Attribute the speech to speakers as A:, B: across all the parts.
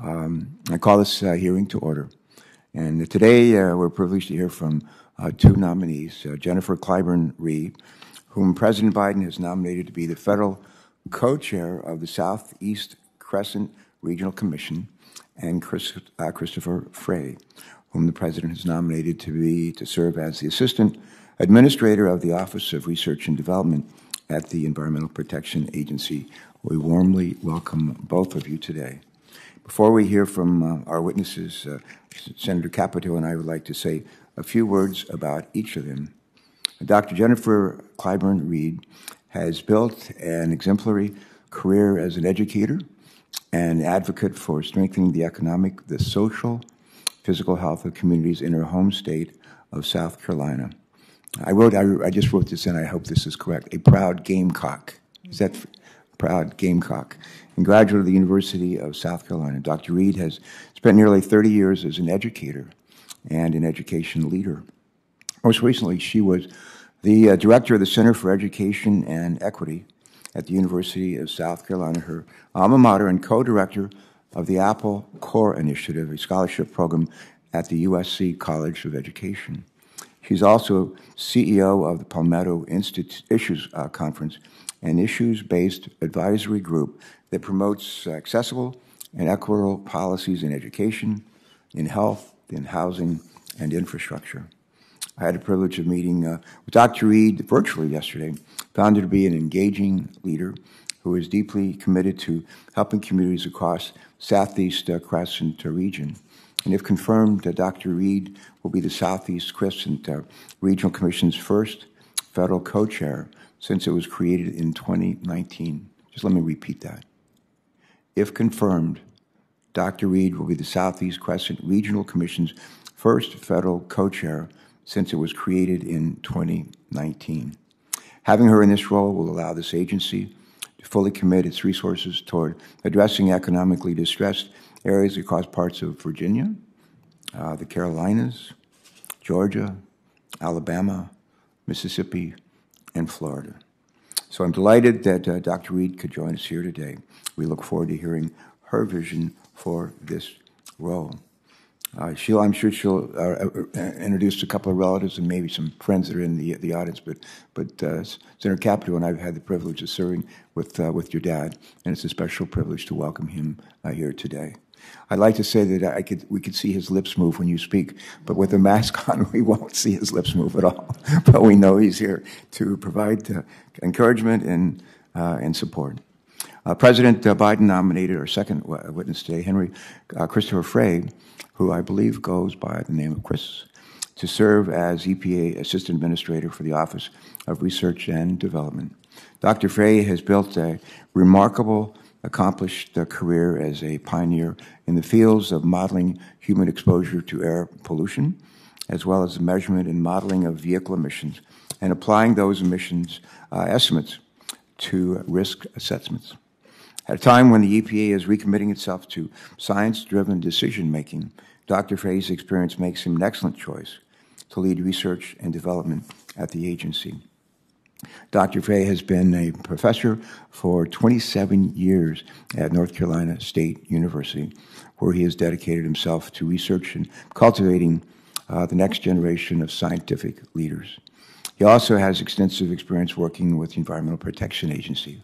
A: Um, I call this uh, hearing to order. And today uh, we're privileged to hear from uh, two nominees, uh, Jennifer Clyburn Reed, whom President Biden has nominated to be the federal co-chair of the Southeast Crescent Regional Commission, and Chris, uh, Christopher Frey, whom the President has nominated to be to serve as the Assistant Administrator of the Office of Research and Development at the Environmental Protection Agency. We warmly welcome both of you today. Before we hear from uh, our witnesses, uh, Senator Capito and I would like to say a few words about each of them. Dr. Jennifer Clyburn Reed has built an exemplary career as an educator and advocate for strengthening the economic, the social, physical health of communities in her home state of South Carolina. I wrote, I, I just wrote this in, I hope this is correct, a proud Gamecock. Is that proud Gamecock? And graduate of the University of South Carolina. Dr. Reed has spent nearly 30 years as an educator and an education leader. Most recently, she was the uh, director of the Center for Education and Equity at the University of South Carolina, her alma mater, and co-director of the Apple Core Initiative, a scholarship program at the USC College of Education. She's also CEO of the Palmetto Institute Issues uh, Conference, an issues-based advisory group that promotes accessible and equitable policies in education, in health, in housing, and infrastructure. I had the privilege of meeting uh, with Dr. Reed virtually yesterday, found her to be an engaging leader who is deeply committed to helping communities across Southeast uh, Crescent region. And if confirmed, uh, Dr. Reed will be the Southeast Crescent uh, Regional Commission's first federal co-chair since it was created in 2019. Just let me repeat that. If confirmed, Dr. Reed will be the Southeast Crescent Regional Commission's first federal co-chair since it was created in 2019. Having her in this role will allow this agency to fully commit its resources toward addressing economically distressed areas across parts of Virginia, uh, the Carolinas, Georgia, Alabama, Mississippi, and Florida. So I'm delighted that uh, Dr. Reed could join us here today. We look forward to hearing her vision for this role. Uh, she'll, I'm sure she'll uh, uh, uh, introduce a couple of relatives and maybe some friends that are in the the audience. But but uh, Senator Capito and I've had the privilege of serving with uh, with your dad, and it's a special privilege to welcome him here today. I'd like to say that I could we could see his lips move when you speak, but with the mask on, we won't see his lips move at all. but we know he's here to provide encouragement and and support. Uh, President uh, Biden nominated our second witness today, Henry uh, Christopher Frey, who I believe goes by the name of Chris, to serve as EPA Assistant Administrator for the Office of Research and Development. Dr. Frey has built a remarkable, accomplished uh, career as a pioneer in the fields of modeling human exposure to air pollution, as well as the measurement and modeling of vehicle emissions, and applying those emissions uh, estimates to risk assessments. At a time when the EPA is recommitting itself to science-driven decision-making, Dr. Frey's experience makes him an excellent choice to lead research and development at the agency. Dr. Frey has been a professor for 27 years at North Carolina State University, where he has dedicated himself to research and cultivating uh, the next generation of scientific leaders. He also has extensive experience working with the Environmental Protection Agency,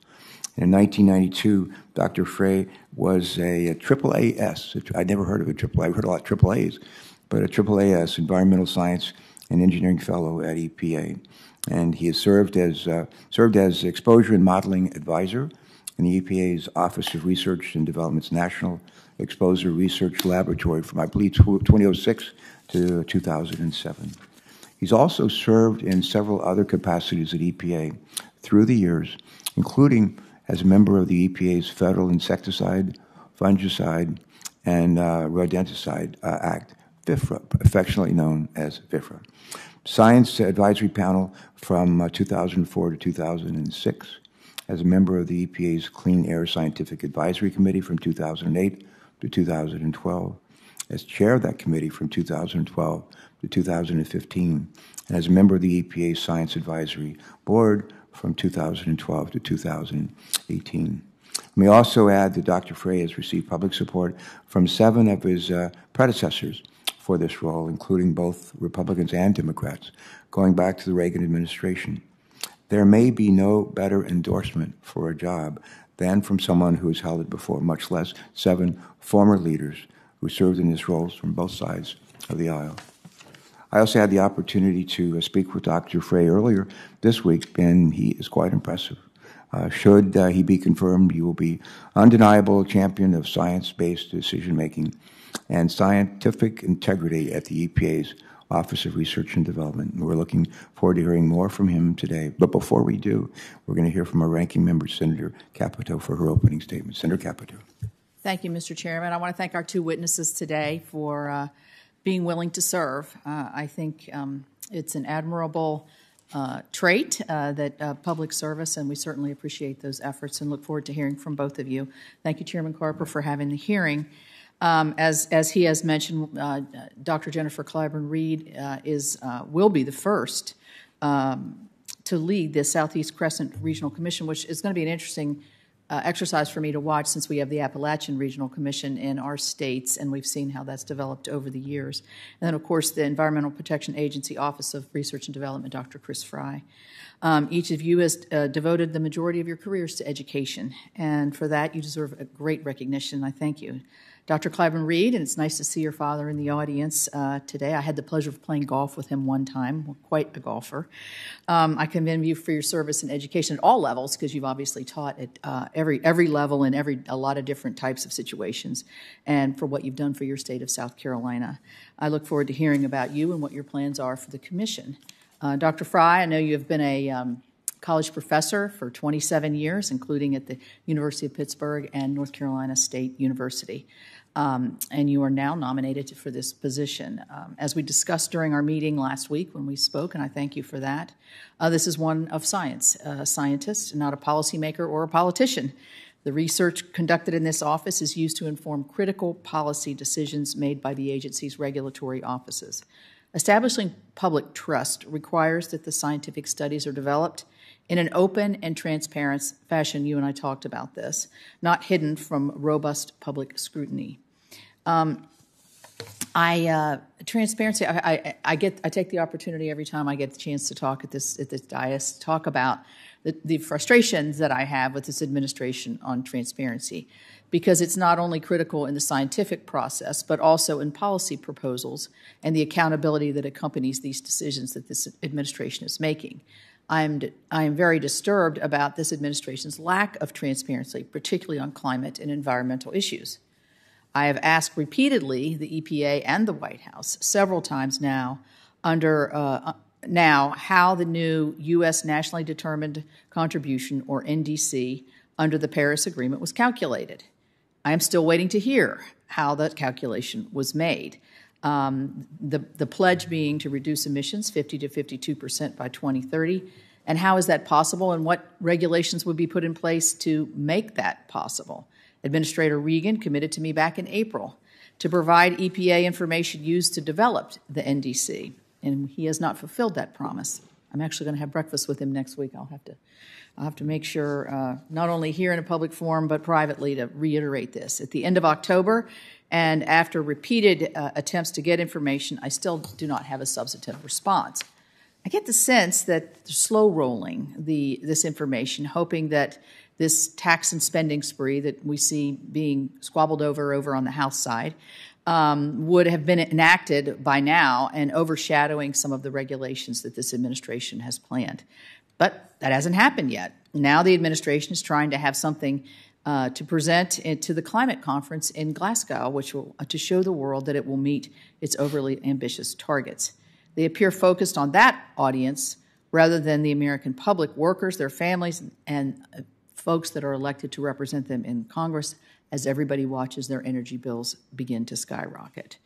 A: in 1992, Dr. Frey was a, a AAAS. I'd never heard of a AAA. I've heard a lot of AAAs, but a AAAS, Environmental Science and Engineering Fellow at EPA. And he has served as, uh, served as Exposure and Modeling Advisor in the EPA's Office of Research and Development's National Exposure Research Laboratory from, I believe, 2006 to 2007. He's also served in several other capacities at EPA through the years, including as a member of the EPA's Federal Insecticide, Fungicide, and uh, Rodenticide uh, Act, FIFRA, affectionately known as FIFRA. Science Advisory Panel from uh, 2004 to 2006, as a member of the EPA's Clean Air Scientific Advisory Committee from 2008 to 2012, as chair of that committee from 2012 to 2015, and as a member of the EPA Science Advisory Board from 2012 to 2018. Let me also add that Dr. Frey has received public support from seven of his uh, predecessors for this role, including both Republicans and Democrats, going back to the Reagan administration. There may be no better endorsement for a job than from someone who has held it before, much less seven former leaders who served in these roles from both sides of the aisle. I also had the opportunity to uh, speak with Dr. Frey earlier this week, and he is quite impressive. Uh, should uh, he be confirmed, he will be undeniable champion of science-based decision-making and scientific integrity at the EPA's Office of Research and Development. We're looking forward to hearing more from him today. But before we do, we're going to hear from our ranking member, Senator Capito, for her opening statement. Senator Capito.
B: Thank you, Mr. Chairman. I want to thank our two witnesses today for uh, being willing to serve. Uh, I think um, it's an admirable uh, trait uh, that uh, public service, and we certainly appreciate those efforts and look forward to hearing from both of you. Thank you, Chairman Carper, for having the hearing. Um, as, as he has mentioned, uh, Dr. Jennifer Clyburn Reed uh, is uh, will be the first um, to lead the Southeast Crescent Regional Commission, which is going to be an interesting uh, exercise for me to watch since we have the Appalachian Regional Commission in our states, and we've seen how that's developed over the years. And then, of course, the Environmental Protection Agency Office of Research and Development, Dr. Chris Fry. Um, each of you has uh, devoted the majority of your careers to education, and for that, you deserve a great recognition. I thank you. Dr. Clyburn Reed, and it's nice to see your father in the audience uh, today. I had the pleasure of playing golf with him one time, quite a golfer. Um, I commend you for your service in education at all levels, because you've obviously taught at uh, every every level in every a lot of different types of situations, and for what you've done for your state of South Carolina. I look forward to hearing about you and what your plans are for the commission. Uh, Dr. Fry, I know you have been a um, college professor for 27 years, including at the University of Pittsburgh and North Carolina State University. Um, and you are now nominated for this position. Um, as we discussed during our meeting last week when we spoke, and I thank you for that, uh, this is one of science, a scientist, not a policymaker or a politician. The research conducted in this office is used to inform critical policy decisions made by the agency's regulatory offices. Establishing public trust requires that the scientific studies are developed in an open and transparent fashion. You and I talked about this, not hidden from robust public scrutiny. Um, I uh, transparency. I, I, I, get. I take the opportunity every time I get the chance to talk at this at this dais, talk about the, the frustrations that I have with this administration on transparency, because it's not only critical in the scientific process, but also in policy proposals and the accountability that accompanies these decisions that this administration is making. I'm, I am very disturbed about this administration's lack of transparency, particularly on climate and environmental issues. I have asked repeatedly the EPA and the White House several times now under uh, now how the new U.S. nationally determined contribution, or NDC, under the Paris Agreement was calculated. I am still waiting to hear how that calculation was made. Um, the, the pledge being to reduce emissions 50 to 52 percent by 2030. And how is that possible, and what regulations would be put in place to make that possible? Administrator Regan committed to me back in April to provide EPA information used to develop the NDC, and he has not fulfilled that promise. I'm actually going to have breakfast with him next week. I'll have to, I'll have to make sure, uh, not only here in a public forum, but privately to reiterate this. At the end of October, and after repeated uh, attempts to get information, I still do not have a substantive response. I get the sense that they're slow rolling the, this information, hoping that this tax and spending spree that we see being squabbled over over on the House side um, would have been enacted by now and overshadowing some of the regulations that this administration has planned. But that hasn't happened yet. Now the administration is trying to have something uh, to present it to the climate conference in Glasgow, which will uh, to show the world that it will meet its overly ambitious targets. They appear focused on that audience rather than the American public, workers, their families, and uh, folks that are elected to represent them in Congress as everybody watches their energy bills begin to skyrocket.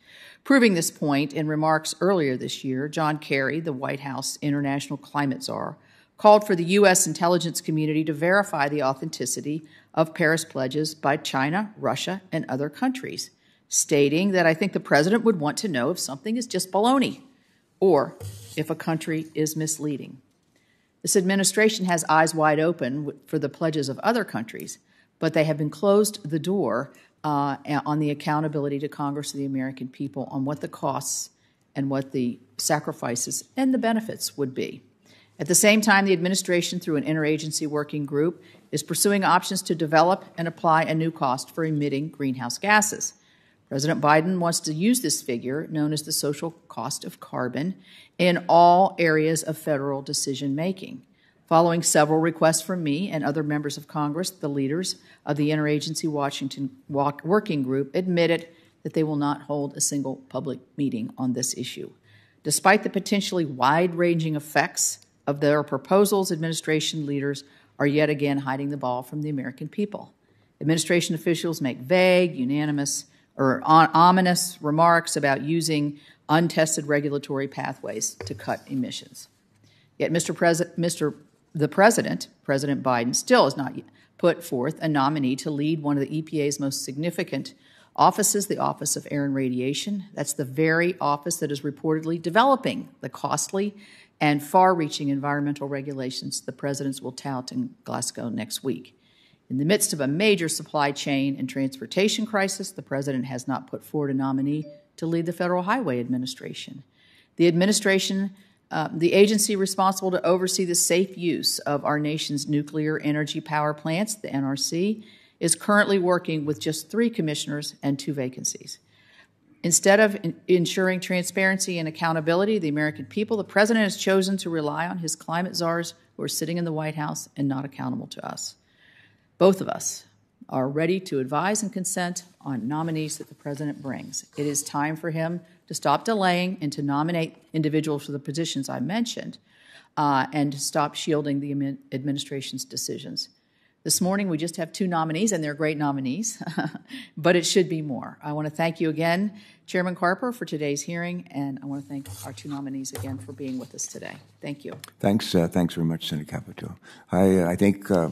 B: Proving this point, in remarks earlier this year, John Kerry, the White House International Climate Czar, called for the U.S. intelligence community to verify the authenticity of Paris pledges by China, Russia, and other countries, stating that I think the president would want to know if something is just baloney or if a country is misleading. This administration has eyes wide open for the pledges of other countries, but they have been closed the door uh, on the accountability to Congress and the American people on what the costs and what the sacrifices and the benefits would be. At the same time, the administration, through an interagency working group, is pursuing options to develop and apply a new cost for emitting greenhouse gases. President Biden wants to use this figure, known as the social cost of carbon, in all areas of federal decision making. Following several requests from me and other members of Congress, the leaders of the Interagency Washington Working Group admitted that they will not hold a single public meeting on this issue. Despite the potentially wide ranging effects of their proposals, administration leaders are yet again hiding the ball from the American people. Administration officials make vague, unanimous, or ominous remarks about using untested regulatory pathways to cut emissions. Yet, Mr. President, Mr. the President, President Biden, still has not put forth a nominee to lead one of the EPA's most significant offices, the Office of Air and Radiation. That's the very office that is reportedly developing the costly and far reaching environmental regulations the presidents will tout in Glasgow next week. In the midst of a major supply chain and transportation crisis, the president has not put forward a nominee to lead the Federal Highway Administration. The administration, uh, the agency responsible to oversee the safe use of our nation's nuclear energy power plants, the NRC, is currently working with just three commissioners and two vacancies. Instead of in- ensuring transparency and accountability the American people, the president has chosen to rely on his climate czars who are sitting in the White House and not accountable to us. Both of us are ready to advise and consent on nominees that the president brings. It is time for him to stop delaying and to nominate individuals for the positions I mentioned uh, and to stop shielding the administration's decisions. This morning, we just have two nominees, and they're great nominees, but it should be more. I want to thank you again, Chairman Carper, for today's hearing, and I want to thank our two nominees again for being with us today. Thank you.
A: Thanks, uh, thanks very much, Senator Capito. I, I think. Uh,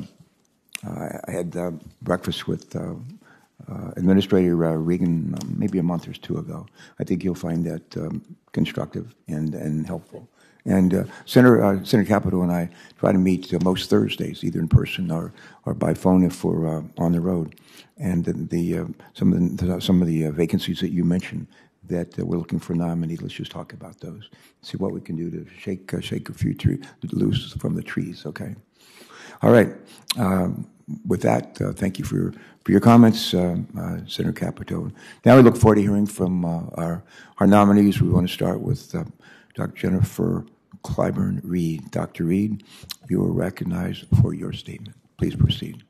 A: uh, I had uh, breakfast with uh, Administrator Regan um, maybe a month or two ago. I think you'll find that um, constructive and, and helpful. And uh, Senator, uh, Senator Capito and I try to meet uh, most Thursdays, either in person or, or by phone if we're on the road. And the, the some of the, some of the vacancies that you mentioned that we're looking for nominees, let's just talk about those. See what we can do to shake shake a few trees loose from the trees. Okay. All right. Um, with that, uh, thank you for your, for your comments, uh, uh, Senator Capito. Now we look forward to hearing from uh, our, our nominees. We want to start with uh, Dr. Jennifer Clyburn Reed. Dr. Reed, you are recognized for your statement. Please proceed.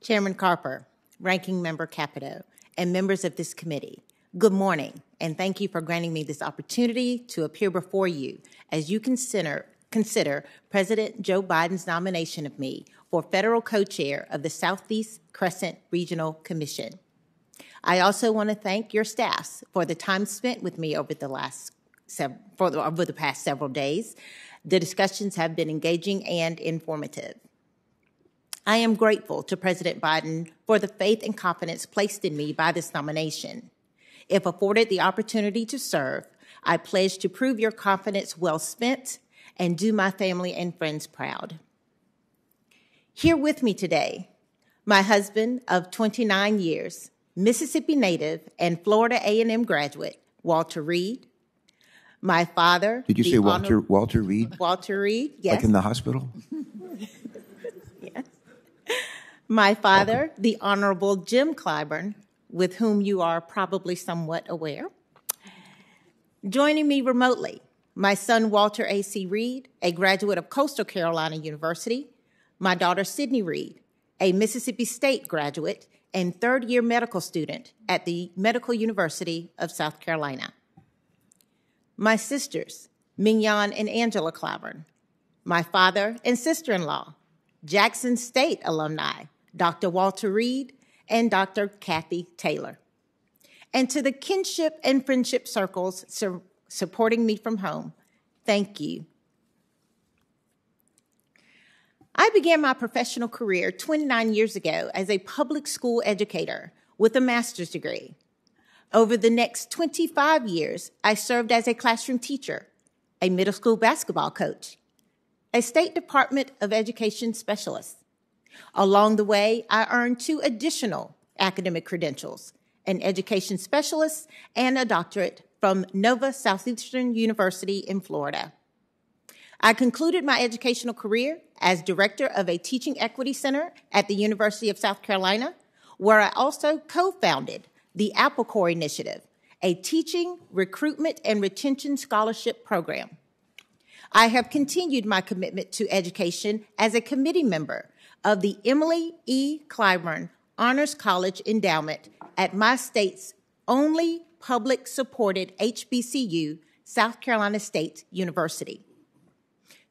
C: Chairman Carper, Ranking Member Capito, and members of this committee, good morning, and thank you for granting me this opportunity to appear before you as you consider consider President Joe Biden's nomination of me for federal co chair of the Southeast Crescent Regional Commission. I also want to thank your staffs for the time spent with me over the last for the, over the past several days. The discussions have been engaging and informative. I am grateful to President Biden for the faith and confidence placed in me by this nomination. If afforded the opportunity to serve, I pledge to prove your confidence well spent and do my family and friends proud. Here with me today, my husband of 29 years, Mississippi native and Florida A&M graduate, Walter Reed. My father.
A: Did you say Walter Honor- Walter Reed?
C: Walter Reed, yes.
A: Like in the hospital?
C: yes. My father, Welcome. the Honorable Jim Clyburn, with whom you are probably somewhat aware. Joining me remotely my son, Walter A.C. Reed, a graduate of Coastal Carolina University, my daughter, Sydney Reed, a Mississippi State graduate and third year medical student at the Medical University of South Carolina. My sisters, Mignon and Angela Clyburn, my father and sister in law, Jackson State alumni, Dr. Walter Reed and Dr. Kathy Taylor. And to the kinship and friendship circles supporting me from home. Thank you. I began my professional career 29 years ago as a public school educator with a master's degree. Over the next 25 years, I served as a classroom teacher, a middle school basketball coach, a State Department of Education specialist, Along the way, I earned two additional academic credentials an education specialist and a doctorate from Nova Southeastern University in Florida. I concluded my educational career as director of a teaching equity center at the University of South Carolina, where I also co founded the Apple Corps Initiative, a teaching, recruitment, and retention scholarship program. I have continued my commitment to education as a committee member of the Emily E. Clyburn Honors College Endowment at my state's only public supported HBCU, South Carolina State University.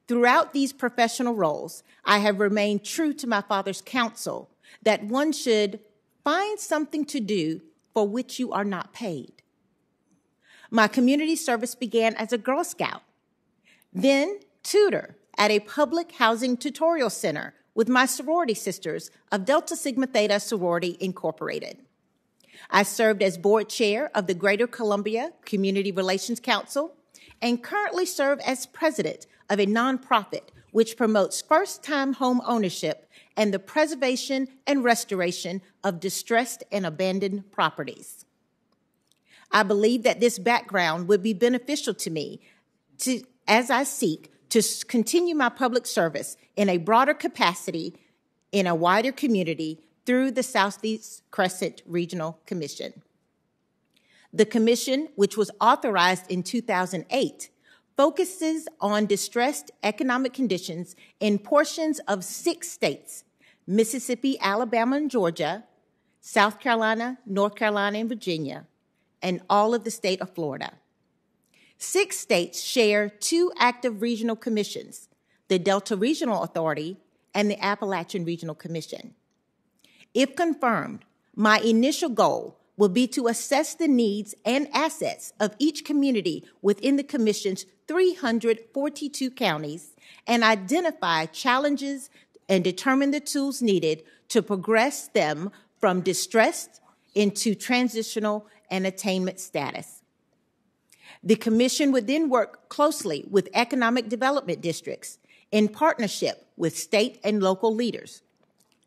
C: Throughout these professional roles, I have remained true to my father's counsel that one should find something to do for which you are not paid. My community service began as a Girl Scout, then tutor at a public housing tutorial center with my sorority sisters of Delta Sigma Theta Sorority Incorporated. I served as board chair of the Greater Columbia Community Relations Council and currently serve as president of a nonprofit which promotes first time home ownership and the preservation and restoration of distressed and abandoned properties. I believe that this background would be beneficial to me to, as I seek to continue my public service in a broader capacity in a wider community through the Southeast Crescent Regional Commission. The commission, which was authorized in 2008, focuses on distressed economic conditions in portions of six states Mississippi, Alabama, and Georgia, South Carolina, North Carolina, and Virginia, and all of the state of Florida. Six states share two active regional commissions the Delta Regional Authority and the Appalachian Regional Commission. If confirmed, my initial goal will be to assess the needs and assets of each community within the Commission's 342 counties and identify challenges and determine the tools needed to progress them from distressed into transitional and attainment status. The Commission would then work closely with economic development districts in partnership with state and local leaders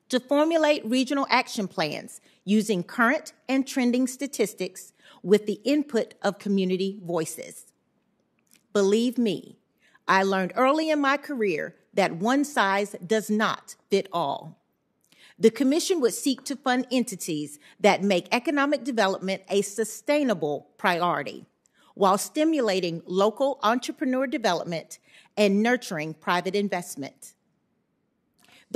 C: to formulate regional action plans using current and trending statistics with the input of community voices. Believe me, I learned early in my career that one size does not fit all. The Commission would seek to fund entities that make economic development a sustainable priority while stimulating local entrepreneur development and nurturing private investment.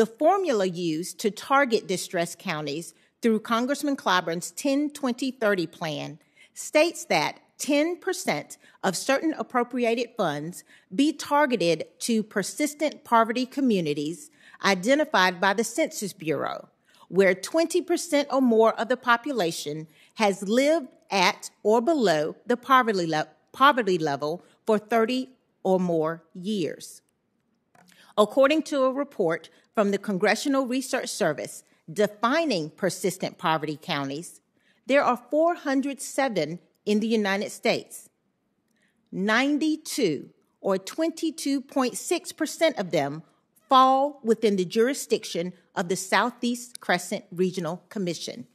C: The formula used to target distressed counties through Congressman Clyburn's 10 20 30 plan states that 10% of certain appropriated funds be targeted to persistent poverty communities identified by the Census Bureau, where 20% or more of the population has lived at or below the poverty, le- poverty level for 30 or more years. According to a report from the Congressional Research Service defining persistent poverty counties, there are 407 in the United States. 92 or 22.6% of them fall within the jurisdiction of the Southeast Crescent Regional Commission.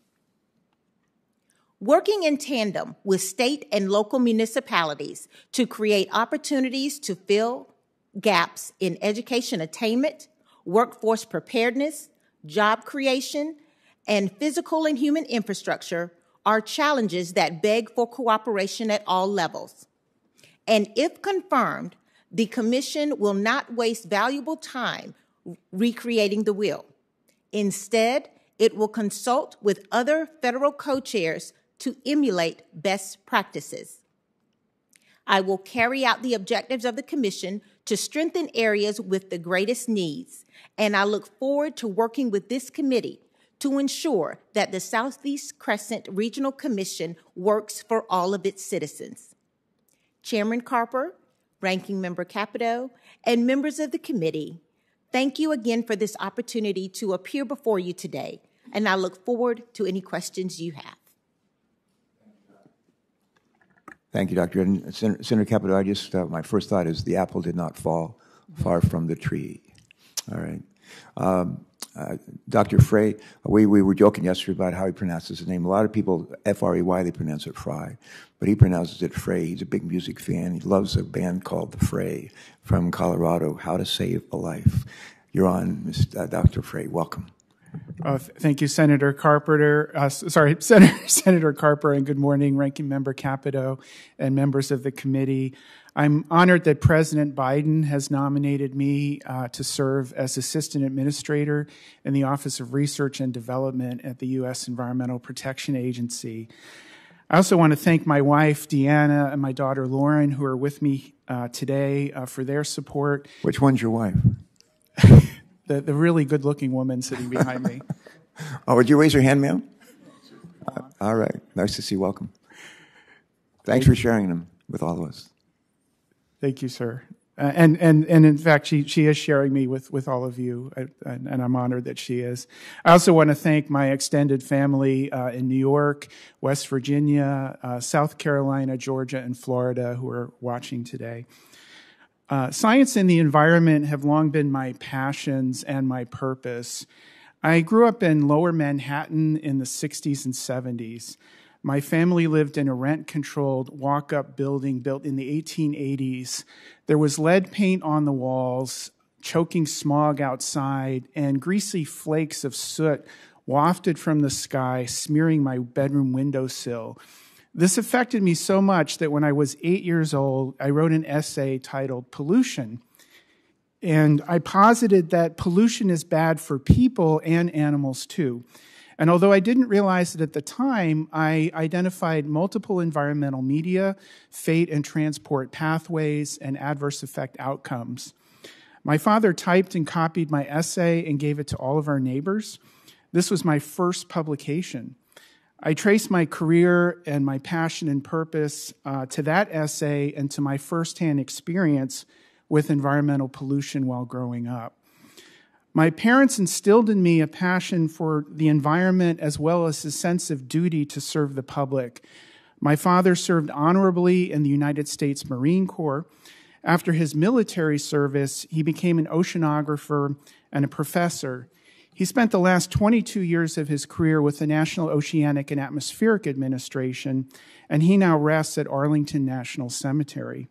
C: Working in tandem with state and local municipalities to create opportunities to fill gaps in education attainment, workforce preparedness, job creation, and physical and human infrastructure are challenges that beg for cooperation at all levels. And if confirmed, the Commission will not waste valuable time recreating the wheel. Instead, it will consult with other federal co chairs to emulate best practices. I will carry out the objectives of the Commission to strengthen areas with the greatest needs, and I look forward to working with this committee to ensure that the Southeast Crescent Regional Commission works for all of its citizens. Chairman Carper, Ranking Member Capito, and members of the committee, thank you again for this opportunity to appear before you today, and I look forward to any questions you have.
A: Thank you, Dr. And Senator, Capito, I just, uh, my first thought is the apple did not fall far from the tree. All right. Um, uh, Dr. Frey, we, we were joking yesterday about how he pronounces his name. A lot of people, F R E Y, they pronounce it Fry, but he pronounces it Frey. He's a big music fan. He loves a band called The Fray from Colorado, How to Save a Life. You're on, uh, Dr. Frey. Welcome.
D: Uh, th- thank you, Senator Carpenter. Uh, sorry, Senator, Senator Carper, and good morning, Ranking Member Capito and members of the committee. I'm honored that President Biden has nominated me uh, to serve as Assistant Administrator in the Office of Research and Development at the U.S. Environmental Protection Agency. I also want to thank my wife, Deanna, and my daughter, Lauren, who are with me uh, today uh, for their support.
A: Which one's your wife?
D: the, the really good looking woman sitting behind me.
A: Oh, would you raise your hand, ma'am? Uh, all right. Nice to see you. Welcome. Thanks for sharing them with all of us.
D: Thank you, sir. Uh, and and and in fact, she she is sharing me with with all of you, and, and, I'm honored that she is. I also want to thank my extended family uh, in New York, West Virginia, uh, South Carolina, Georgia, and Florida who are watching today. Uh, science and the environment have long been my passions and my purpose. I grew up in lower Manhattan in the 60s and 70s. My family lived in a rent controlled walk up building built in the 1880s. There was lead paint on the walls, choking smog outside, and greasy flakes of soot wafted from the sky, smearing my bedroom windowsill. This affected me so much that when I was eight years old, I wrote an essay titled Pollution. And I posited that pollution is bad for people and animals too. And although I didn't realize it at the time, I identified multiple environmental media, fate and transport pathways, and adverse effect outcomes. My father typed and copied my essay and gave it to all of our neighbors. This was my first publication. I trace my career and my passion and purpose uh, to that essay and to my firsthand experience with environmental pollution while growing up. My parents instilled in me a passion for the environment as well as a sense of duty to serve the public. My father served honorably in the United States Marine Corps. After his military service, he became an oceanographer and a professor. He spent the last 22 years of his career with the National Oceanic and Atmospheric Administration, and he now rests at Arlington National Cemetery.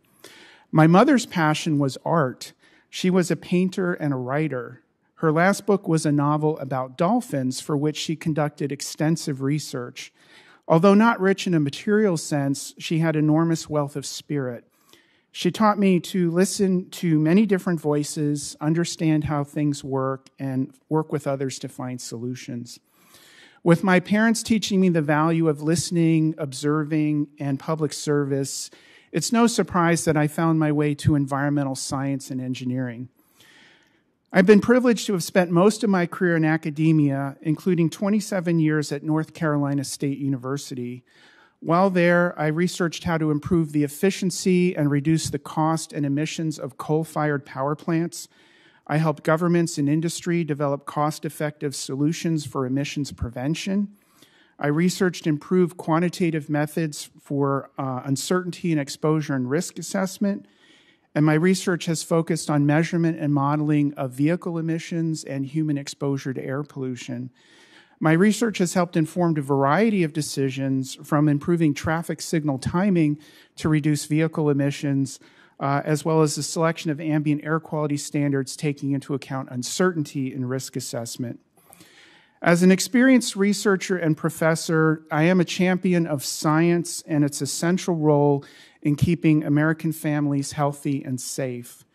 D: My mother's passion was art. She was a painter and a writer. Her last book was a novel about dolphins for which she conducted extensive research. Although not rich in a material sense, she had enormous wealth of spirit. She taught me to listen to many different voices, understand how things work, and work with others to find solutions. With my parents teaching me the value of listening, observing, and public service, it's no surprise that I found my way to environmental science and engineering. I've been privileged to have spent most of my career in academia, including 27 years at North Carolina State University, while there, I researched how to improve the efficiency and reduce the cost and emissions of coal fired power plants. I helped governments and industry develop cost effective solutions for emissions prevention. I researched improved quantitative methods for uh, uncertainty and exposure and risk assessment. And my research has focused on measurement and modeling of vehicle emissions and human exposure to air pollution. My research has helped inform a variety of decisions from improving traffic signal timing to reduce vehicle emissions, uh, as well as the selection of ambient air quality standards taking into account uncertainty in risk assessment. As an experienced researcher and professor, I am a champion of science and its essential role in keeping American families healthy and safe.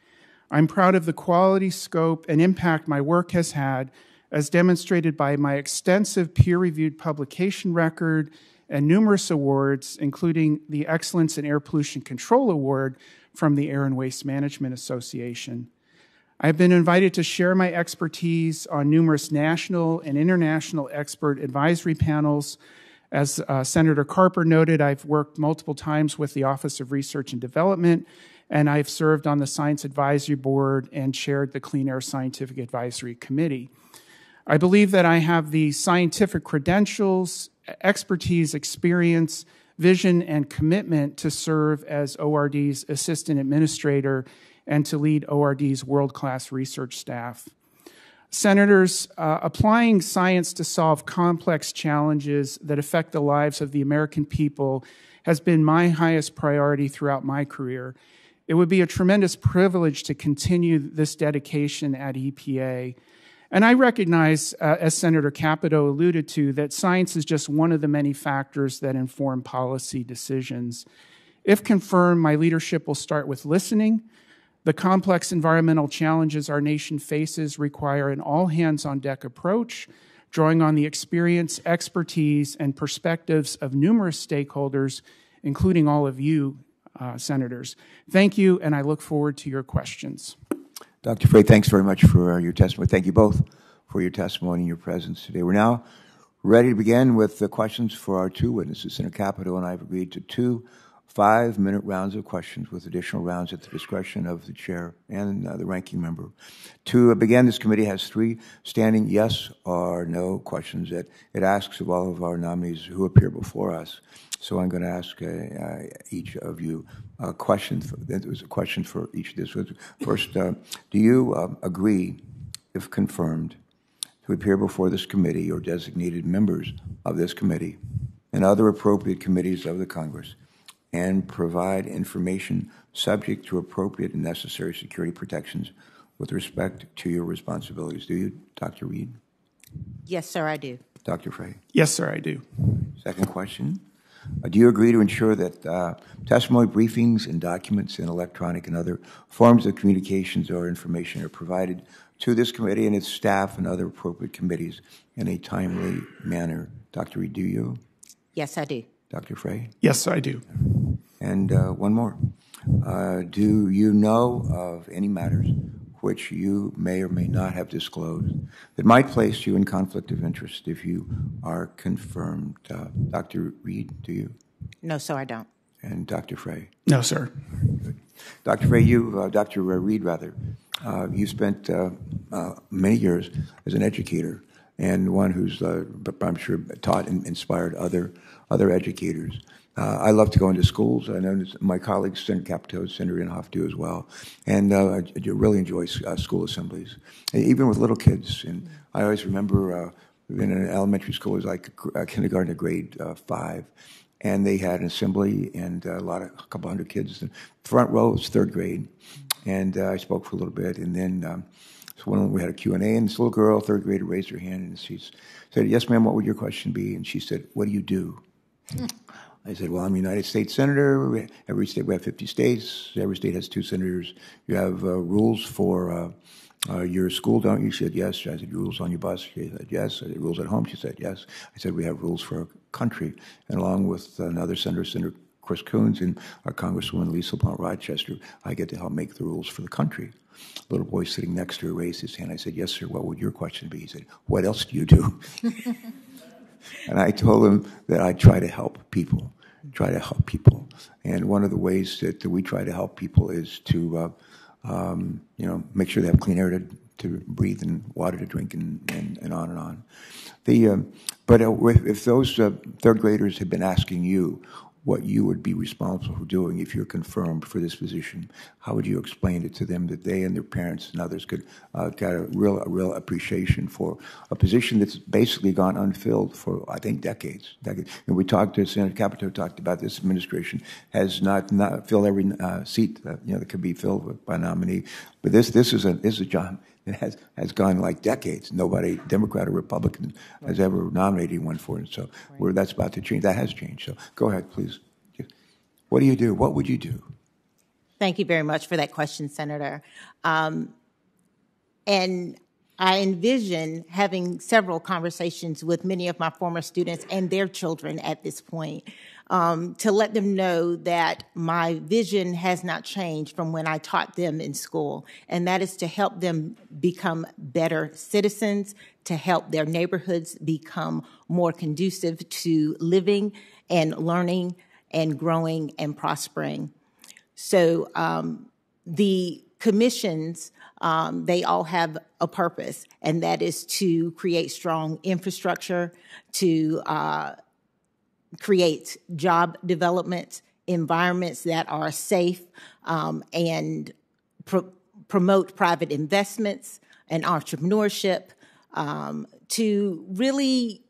D: I'm proud of the quality, scope, and impact my work has had as demonstrated by my extensive peer reviewed publication record and numerous awards, including the Excellence in Air Pollution Control Award from the Air and Waste Management Association. I've been invited to share my expertise on numerous national and international expert advisory panels. As uh, Senator Carper noted, I've worked multiple times with the Office of Research and Development, and I've served on the Science Advisory Board and chaired the Clean Air Scientific Advisory Committee. I believe that I have the scientific credentials, expertise, experience, vision, and commitment to serve as ORD's assistant administrator and to lead ORD's world class research staff. Senators, uh, applying science to solve complex challenges that affect the lives of the American people has been my highest priority throughout my career. It would be a tremendous privilege to continue this dedication at EPA. And I recognize, uh, as Senator Capito alluded to, that science is just one of the many factors that inform policy decisions. If confirmed, my leadership will start with listening. The complex environmental challenges our nation faces require an all hands on deck approach, drawing on the experience, expertise, and perspectives of numerous stakeholders, including all of you, uh, senators. Thank you, and I look forward to your questions.
A: Dr. Frey, thanks very much for uh, your testimony. Thank you both for your testimony and your presence today. We're now ready to begin with the questions for our two witnesses. Senator Capito and I have agreed to two five-minute rounds of questions with additional rounds at the discretion of the chair and uh, the ranking member. To begin, this committee has three standing yes or no questions that it asks of all of our nominees who appear before us. So I'm going to ask uh, uh, each of you a question. For, there's a question for each of this. First, uh, do you um, agree, if confirmed, to appear before this committee or designated members of this committee and other appropriate committees of the Congress and provide information subject to appropriate and necessary security protections with respect to your responsibilities. Do you, Dr. Reed?
C: Yes, sir, I do.
A: Dr. Frey?
D: Yes, sir, I do.
A: Second question. Uh, do you agree to ensure that uh, testimony briefings and documents in electronic and other forms of communications or information are provided to this committee and its staff and other appropriate committees in a timely manner? Dr. Reed, do you?
C: Yes, I do.
A: Dr. Frey?
D: Yes, I do.
A: And uh, one more. Uh, do you know of any matters which you may or may not have disclosed that might place you in conflict of interest if you are confirmed? Uh, Dr. Reed, do you?
C: No, sir, I don't.
A: And Dr. Frey?
D: No, sir.
A: Dr. Frey, you, uh, Dr. Reed, rather, uh, you spent uh, uh, many years as an educator and one who's, uh, I'm sure, taught and inspired other other educators. Uh, I love to go into schools. I know my colleagues, Senator Capito, Senator Inhofe, do as well. And uh, I really enjoy uh, school assemblies, even with little kids. And I always remember uh, in an elementary school, it was like kindergarten to grade uh, five. And they had an assembly and a lot of, a couple hundred kids. The front row was third grade. And uh, I spoke for a little bit. And then um, so when we had a Q&A, and this little girl, third grader, raised her hand and she said, yes, ma'am, what would your question be? And she said, what do you do? I said, well, I'm a United States Senator. Every state, we have 50 states. Every state has two senators. You have uh, rules for uh, uh, your school, don't you? She said, yes. I said, rules on your bus? She said, yes. I said, rules at home? She said, yes. I said, we have rules for our country. And along with another senator, Senator Chris Coons, and our Congresswoman Lisa Blunt Rochester, I get to help make the rules for the country. A little boy sitting next to her raised his hand. I said, yes, sir. What would your question be? He said, what else do you do? And I told him that I try to help people, try to help people. And one of the ways that, we try to help people is to, uh, um, you know, make sure they have clean air to, to breathe and water to drink and, and, and on and on. The, uh, but uh, if those uh, third graders had been asking you, what you would be responsible for doing if you're confirmed for this position. How would you explain it to them that they and their parents and others could uh, get a real, a real appreciation for a position that's basically gone unfilled for, I think, decades. decades. And we talked to Senator Capito talked about this administration has not, not filled every uh, seat that, you know, that could be filled with, by nominee. But this, this is a, this is a job it has, has gone like decades. Nobody, Democrat or Republican, has ever nominated one for it. So right. that's about to change. That has changed. So go ahead, please. What do you do? What would you do?
C: Thank you very much for that question, Senator. Um, and I envision having several conversations with many of my former students and their children at this point um, to let them know that my vision has not changed from when I taught them in school, and that is to help them become better citizens, to help their neighborhoods become more conducive to living and learning and growing and prospering. So um, the commissions, um, they all have a purpose, and that is to create strong infrastructure, to uh, create job development environments that are safe um, and pro- promote private investments and entrepreneurship um, to really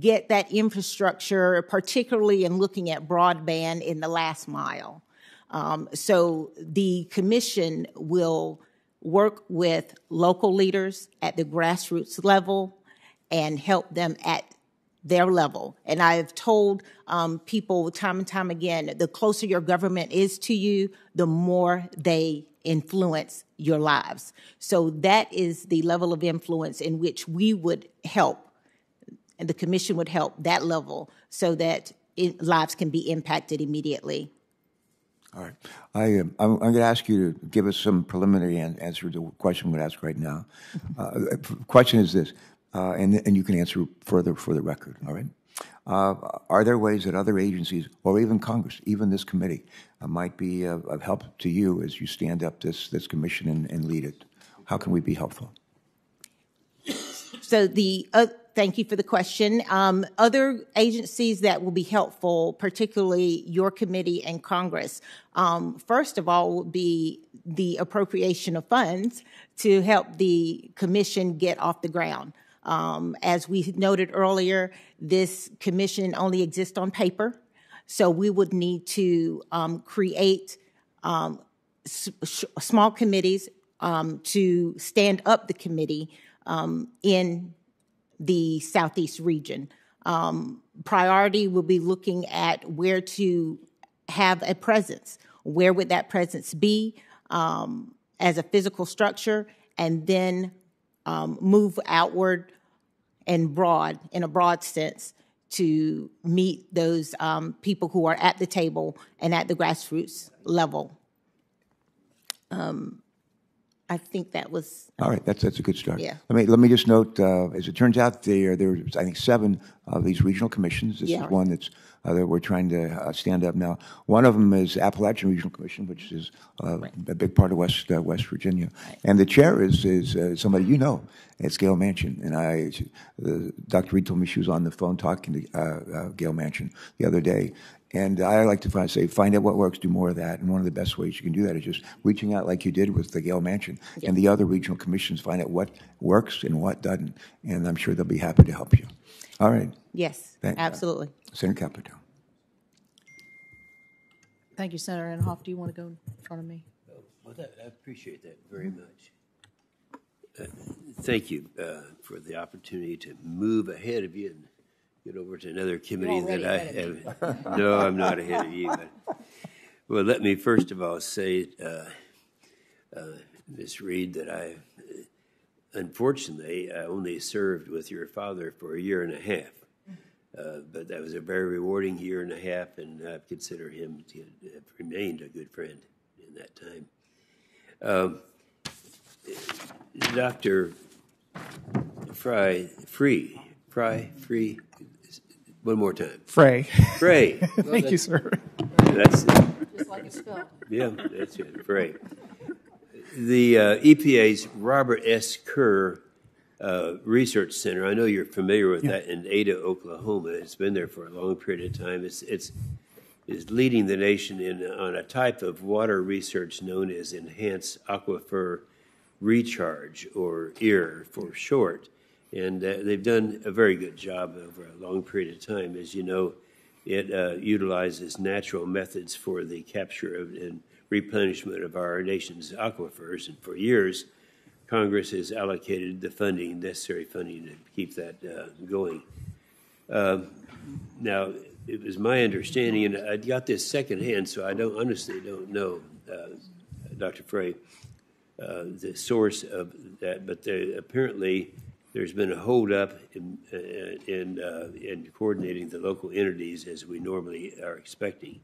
C: get that infrastructure, particularly in looking at broadband in the last mile. Um, so the commission will work with local leaders at the grassroots level and help them at their level. And I have told um, people time and time again the closer your government is to you, the more they influence your lives. So that is the level of influence in which we would help, and the commission would help that level so that it, lives can be impacted immediately.
A: All right. I, um, I'm, I'm going to ask you to give us some preliminary an- answer to the question I'm going to ask right now. Uh, the question is this, uh, and, and you can answer further for the record, all right? Uh, are there ways that other agencies, or even Congress, even this committee, uh, might be of, help to you as you stand up this, this commission and, and lead it? How can we be helpful?
C: So the uh, thank you for the question. Um, other agencies that will be helpful, particularly your committee and Congress, um, first of all, would be the appropriation of funds to help the commission get off the ground. Um, as we noted earlier, this commission only exists on paper, so we would need to um, create um, small committees um, to stand up the committee um, in the southeast region. Um, priority will be looking at where to have a presence. Where would that presence be as a physical structure, and then um, move outward and broad, in a broad sense, to meet those um, people who are at the table and at the grassroots level. Um, I think that was
A: All right, that's, that's a good start.
C: Yeah.
A: Let me, let me just note, uh, as it turns out, there, there's, I think, seven of these regional commissions. This
C: Yeah.
A: is one that's, uh, that we're trying to uh, stand up now. One of them is Appalachian Regional Commission, which is uh, a big part of West, uh, West Virginia. right. And the chair is, is uh, somebody you know. It's Gail Manchin. And I, uh, Dr. Reed told me she was on the phone talking to uh, uh, Gail Manchin the other day. And I like to find, say, find out what works, do more of that. And one of the best ways you can do that is just reaching out like you did with the Gail Manchin and the other regional commissions, find out what works and what doesn't. And I'm sure they'll be happy to help you. All right,
C: yes,
A: Thank-
C: absolutely.
A: Senator Capito.
B: Thank you, Senator Inhofe. Do you want to go in front of me?
E: Well, that, I appreciate that very much. Uh, Thank you uh, for the opportunity to move ahead of you and get over to another committee that I have. No, I'm not ahead of you, but, well, let me first of all say, uh, uh, Ms. Reed, that I, unfortunately, I only served with your father for a year and a half. Uh, But that was a very rewarding year and a half, and I consider him to have remained a good friend in that time. Um, Dr. Fry, Free, Fry, Free, one more time.
D: Frey.
E: Frey.
D: Thank you, sir.
E: That's,
B: Just like it's spelled.
E: yeah, that's it, Frey. The uh, EPA's Robert S. Kerr uh, Research Center, I know you're familiar with that in Ada, Oklahoma. It's been there for a long period of time. It's, it's is leading the nation in on a type of water research known as enhanced aquifer recharge, or EAR for short. And uh, they've done a very good job over a long period of time. As you know, it uh, utilizes natural methods for the capture of, and replenishment of our nation's aquifers. And for years, Congress has allocated the funding, necessary funding to keep that uh, going. Um, now, it was my understanding, and I got this secondhand, so I don't honestly don't know, uh, Dr. Frey, uh, the source of that, but apparently there's been a holdup in uh, in, uh, in coordinating the local entities as we normally are expecting.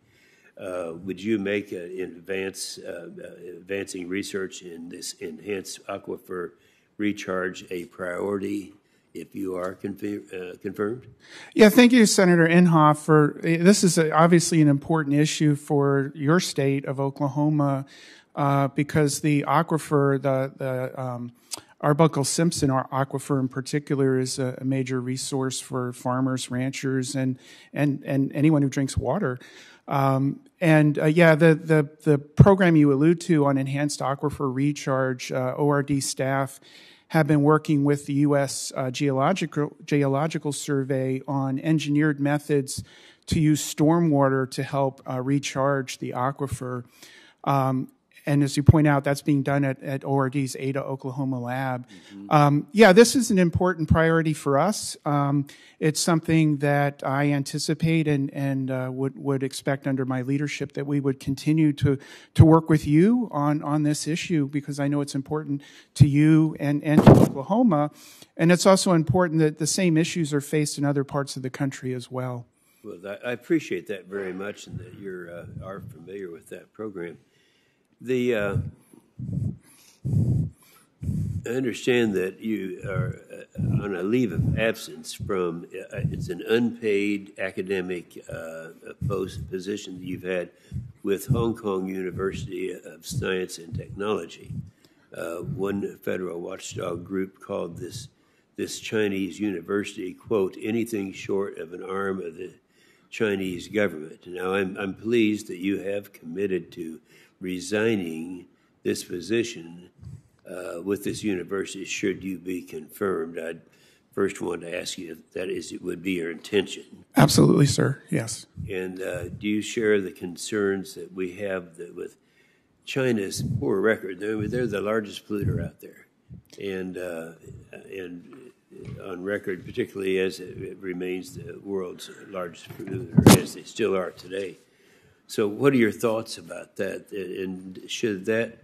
E: Uh, would you make uh, in advance uh, uh, advancing research in this enhanced aquifer recharge a priority if you are uh, confirmed?
D: Yeah, thank you, Senator Inhofe. For this is a, obviously an important issue for your state of Oklahoma uh, because the aquifer, the the um, Arbuckle Simpson our aquifer in particular, is a, a major resource for farmers, ranchers, and and and anyone who drinks water. Um, and uh, yeah, the, the the program you allude to on enhanced aquifer recharge, uh, ORD staff have been working with the U.S. Uh, Geological, Geological Survey on engineered methods to use stormwater to help uh, recharge the aquifer. Um, and as you point out, that's being done at, at ORD's Ada, Oklahoma lab. Um, yeah, this is an important priority for us. Um, it's something that I anticipate and, and uh, would, would expect under my leadership that we would continue to, to work with you on, on this issue because I know it's important to you and, and to Oklahoma. And it's also important that the same issues are faced in other parts of the country as well.
E: Well, I appreciate that very much and that you're, uh, are familiar with that program. The, uh, I understand that you are uh, on a leave of absence from, uh, it's an unpaid academic uh, post position that you've had with Hong Kong University of Science and Technology. Uh, one federal watchdog group called this this Chinese university, quote, anything short of an arm of the Chinese government. Now, I'm, I'm pleased that you have committed to resigning this position uh, with this university should you be confirmed. I'd first want to ask you if that is, it would be your intention.
D: Absolutely, sir. Yes.
E: And uh, do you share the concerns that we have that with China's poor record? They're, they're the largest polluter out there, and uh, and on record, particularly as it remains the world's largest polluter, as they still are today. So, what are your thoughts about that? And should that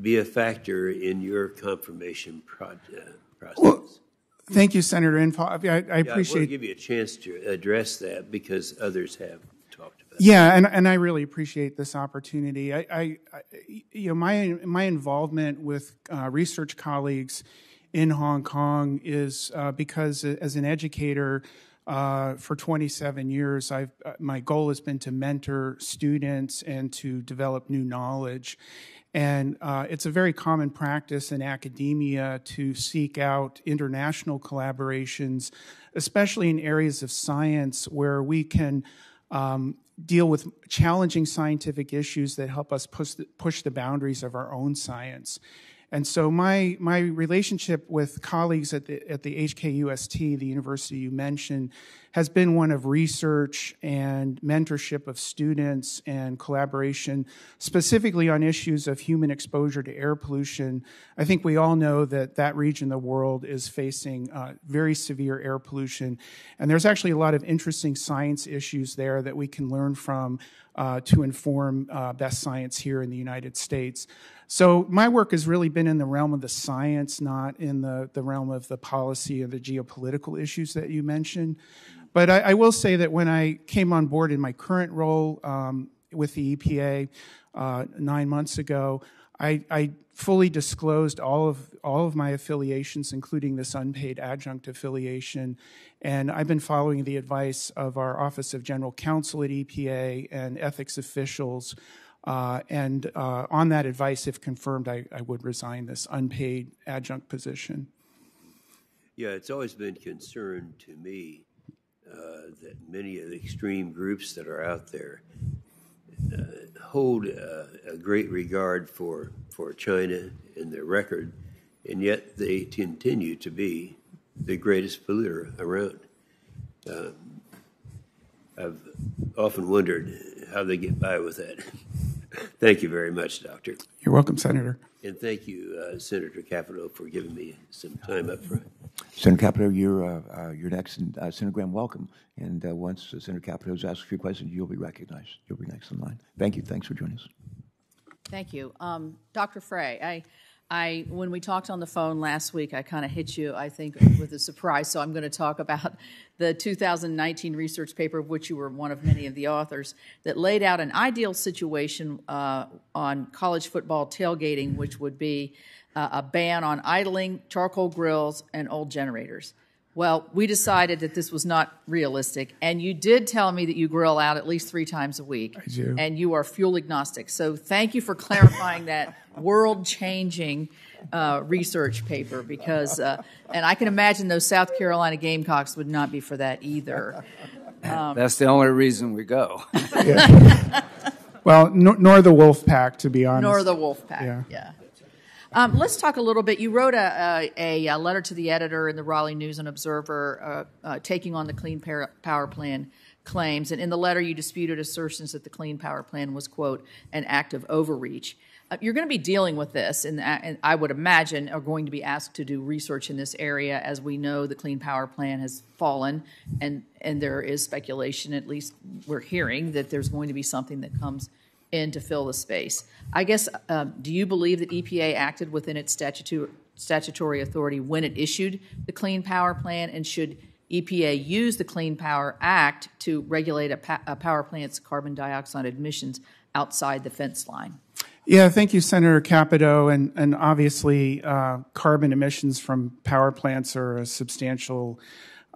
E: be a factor in your confirmation pro- uh, process?
D: Well, Thank you, Senator Inhofe. I, I
E: Yeah, I want to give you a chance to address that because others have talked about it.
D: Yeah, and, and I really appreciate this opportunity. I, I, I you know, my my involvement with uh, research colleagues in Hong Kong is uh, because as an educator uh, for 27 years, I've uh, my goal has been to mentor students and to develop new knowledge. And uh, it's a very common practice in academia to seek out international collaborations, especially in areas of science where we can um, deal with challenging scientific issues that help us push the, push the boundaries of our own science. And so my my relationship with colleagues at the at the HKUST, the university you mentioned, has been one of research and mentorship of students and collaboration, specifically on issues of human exposure to air pollution. I think we all know that that region of the world is facing uh, very severe air pollution, and there's actually a lot of interesting science issues there that we can learn from uh, to inform uh, best science here in the United States. So my work has really been in the realm of the science, not in the, the realm of the policy or the geopolitical issues that you mentioned. But I, I will say that when I came on board in my current role um, with the EPA uh, nine months ago, I, I, fully disclosed all of all of my affiliations, including this unpaid adjunct affiliation, and I've been following the advice of our Office of General Counsel at EPA and ethics officials uh, and uh, on that advice, if confirmed, I, I, would resign this unpaid adjunct position.
E: Yeah, it's always been concern to me uh, that many of the extreme groups that are out there uh, hold uh, a great regard for, for China and their record, and yet they continue to be the greatest polluter around. Um, I've often wondered how they get by with that. thank you very much, Doctor.
D: You're welcome, Senator.
E: And thank you, uh, Senator Capito, for giving me some time up front.
A: Senator Capito, you're, uh, uh, you're next, and uh, Senator Graham, welcome. And uh, once Senator Capito has asked a few questions, you'll be recognized. You'll be next in line. Thank you. Thanks for joining us.
B: Thank you. Um, Dr. Frey, I, I, when we talked on the phone last week, I kind of hit you, I think, with a surprise. So I'm going to talk about the 2019 research paper, of which you were one of many of the authors, that laid out an ideal situation uh, on college football tailgating, which would be uh, a ban on idling, charcoal grills, and old generators. Well, we decided that this was not realistic, and you did tell me that you grill out at least three times a week,
D: I do.
B: and you are fuel agnostic. So, thank you for clarifying that world-changing uh, research paper. Because, uh, and I can imagine those South Carolina Gamecocks would not be for that either.
F: That's the only reason we go.
D: Well, nor, nor the wolf pack, to be honest.
B: Nor the wolf pack.
D: Yeah.
B: Yeah. Um, let's talk a little bit. You wrote a, a, a letter to the editor in the Raleigh News and Observer uh, uh, taking on the Clean Power Plan claims. And in the letter, you disputed assertions that the Clean Power Plan was, quote, an act of overreach. Uh, you're going to be dealing with this, and, and, I would imagine are going to be asked to do research in this area. As we know, the Clean Power Plan has fallen, and and there is speculation, at least we're hearing, that there's going to be something that comes in to fill the space. I guess, um, do you believe that EPA acted within its statutory statutory authority when it issued the Clean Power Plan, and should EPA use the Clean Power Act to regulate a, pa- a power plant's carbon dioxide emissions outside the fence line?
D: Yeah, thank you, Senator Capito. And, and obviously, uh, carbon emissions from power plants are a substantial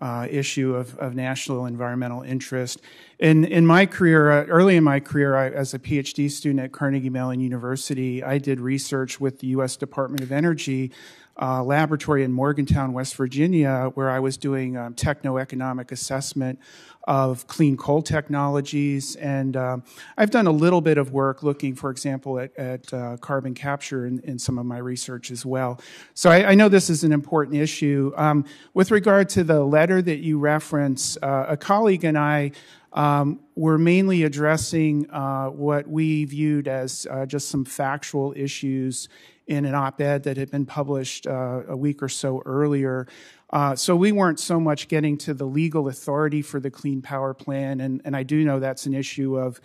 D: uh, issue of, of national environmental interest. In, in my career, uh, early in my career, I, as a PhD student at Carnegie Mellon University, I did research with the U.S. Department of Energy uh, laboratory in Morgantown, West Virginia, where I was doing um, techno-economic assessment of clean coal technologies. And um, I've done a little bit of work looking, for example, at, at uh, carbon capture in, in, some of my research as well. So I, I know this is an important issue. Um, with regard to the letter that you reference, uh, a colleague and I um, were mainly addressing uh, what we viewed as uh, just some factual issues in an op-ed that had been published uh, a week or so earlier. Uh, so we weren't so much getting to the legal authority for the Clean Power Plan, and, and I do know that's an issue of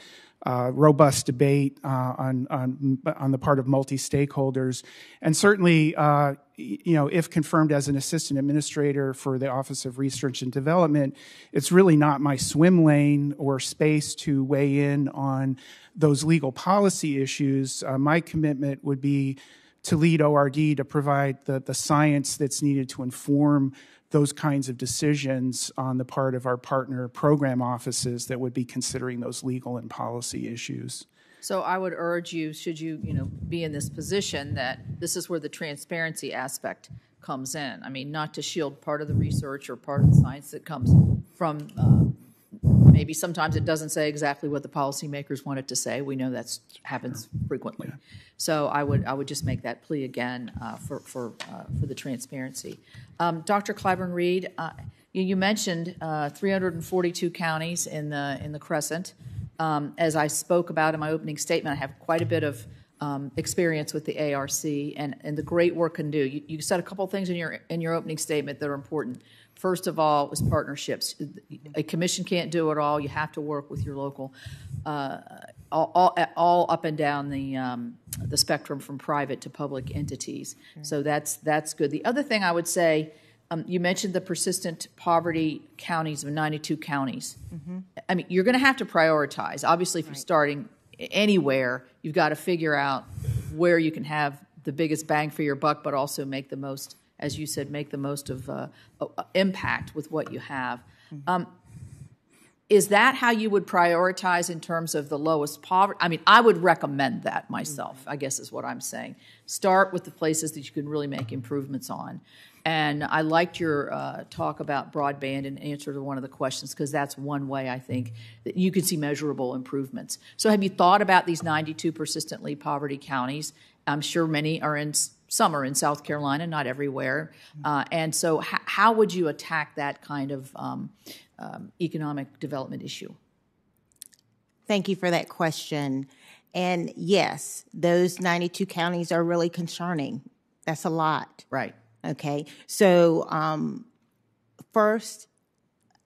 D: uh, robust debate uh, on, on, on the part of multi-stakeholders. And certainly, uh, you know, if confirmed as an assistant administrator for the Office of Research and Development, it's really not my swim lane or space to weigh in on those legal policy issues. Uh, my commitment would be to lead ORD to provide the, the science that's needed to inform those kinds of decisions on the part of our partner program offices that would be considering those legal and policy issues.
B: So I would urge you, should you, you know, be in this position, that this is where the transparency aspect comes in. I mean, not to shield part of the research or part of the science that comes from uh, maybe sometimes it doesn't say exactly what the policymakers want it to say. We know that happens frequently. Yeah. So I would I would just make that plea again uh, for for uh, for the transparency. Um, Dr. Clyburn Reed, uh, you, you, mentioned uh, 342 counties in the in the Crescent. Um, as I spoke about in my opening statement, I have quite a bit of um, experience with the ARC and, and the great work can do. You, you said a couple things in your in your opening statement that are important. First of all, was partnerships. A commission can't do it all. You have to work with your local, uh, all, all, all, up and down the um, the spectrum from private to public entities. So that's that's good. The other thing I would say, um, you mentioned the persistent poverty counties of 92 counties. Mm-hmm. I mean, you're going to have to prioritize. Obviously, if right. you're starting anywhere, you've got to figure out where you can have the biggest bang for your buck, but also make the most as you said, make the most of uh, impact with what you have. Mm-hmm. Um, is that how you would prioritize in terms of the lowest poverty? I mean, I would recommend that myself, mm-hmm. I guess is what I'm saying. Start with the places that you can really make improvements on. And I liked your uh, talk about broadband and answer to one of the questions because that's one way I think that you can see measurable improvements. So, have you thought about these 92 persistently poverty counties? I'm sure many are in some are in South Carolina, not everywhere. Uh, and so, h- how would you attack that kind of um, um, economic development issue?
C: Thank you for that question. And yes, those 92 counties are really concerning. That's a lot.
B: Right.
C: Okay. So, um, first,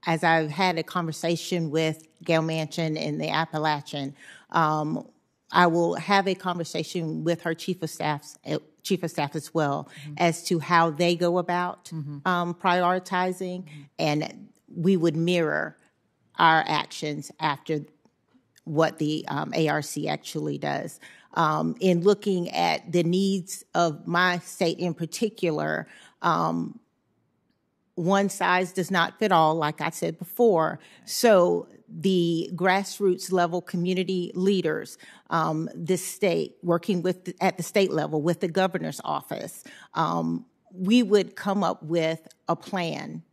C: as I've had a conversation with Gail Manchin in the Appalachian, um, I will have a conversation with her chief of staff, chief of staff as well, mm-hmm. as to how they go about mm-hmm. um, prioritizing, mm-hmm. and we would mirror our actions after what the um, ARC actually does. Um, in looking at the needs of my state in particular, um, one size does not fit all, like I said before. So the grassroots level community leaders, um, this state, working with at the state level with the governor's office, um, we would come up with a plan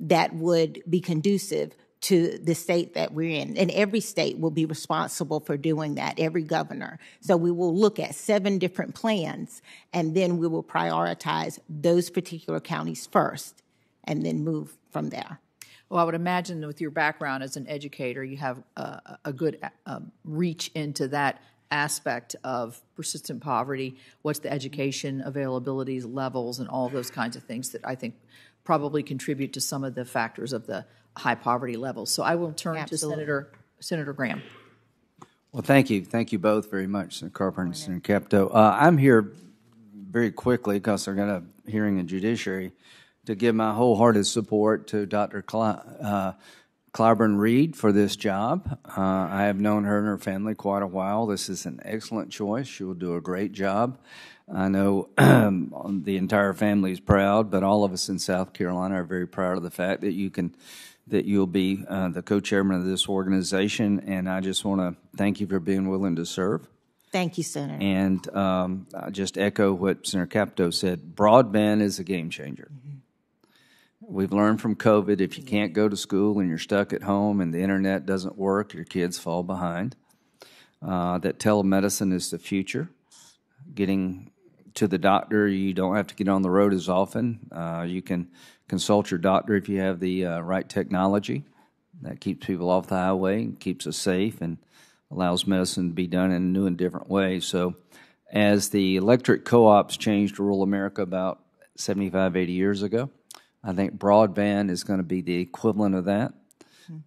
C: that would be conducive to the state that we're in. And every state will be responsible for doing that, every governor. So we will look at seven different plans, and then we will prioritize those particular counties first, and then move from there.
B: Well, I would imagine with your background as an educator, you have a, a good uh, reach into that aspect of persistent poverty. What's the education availabilities, levels, and all those kinds of things that I think probably contribute to some of the factors of the high poverty levels. So I will turn
C: Absolutely.
B: to Senator Senator Graham.
F: Well, thank you. Thank you both very much, Senator Carpenter and Senator Capito. Uh, I'm here very quickly because they're going to hearing in judiciary to give my wholehearted support to Dr. Cly- uh, Clyburn Reed for this job. Uh, I have known her and her family quite a while. This is an excellent choice. She will do a great job. I know the entire family is proud, but all of us in South Carolina are very proud of the fact that you can that you'll be uh, the co-chairman of this organization, and I just want to thank you for being willing to serve.
C: Thank you, Senator.
F: And um, I just echo what Senator Capito said. Broadband is a game changer. We've learned from COVID if you can't go to school and you're stuck at home and the internet doesn't work, your kids fall behind. Uh, that telemedicine is the future. Getting to the doctor, you don't have to get on the road as often. Uh, you can consult your doctor if you have the uh, right technology. That keeps people off the highway and keeps us safe and allows medicine to be done in new and different ways. So, as the electric co ops changed rural America about 75, 80 years ago, I think broadband is going to be the equivalent of that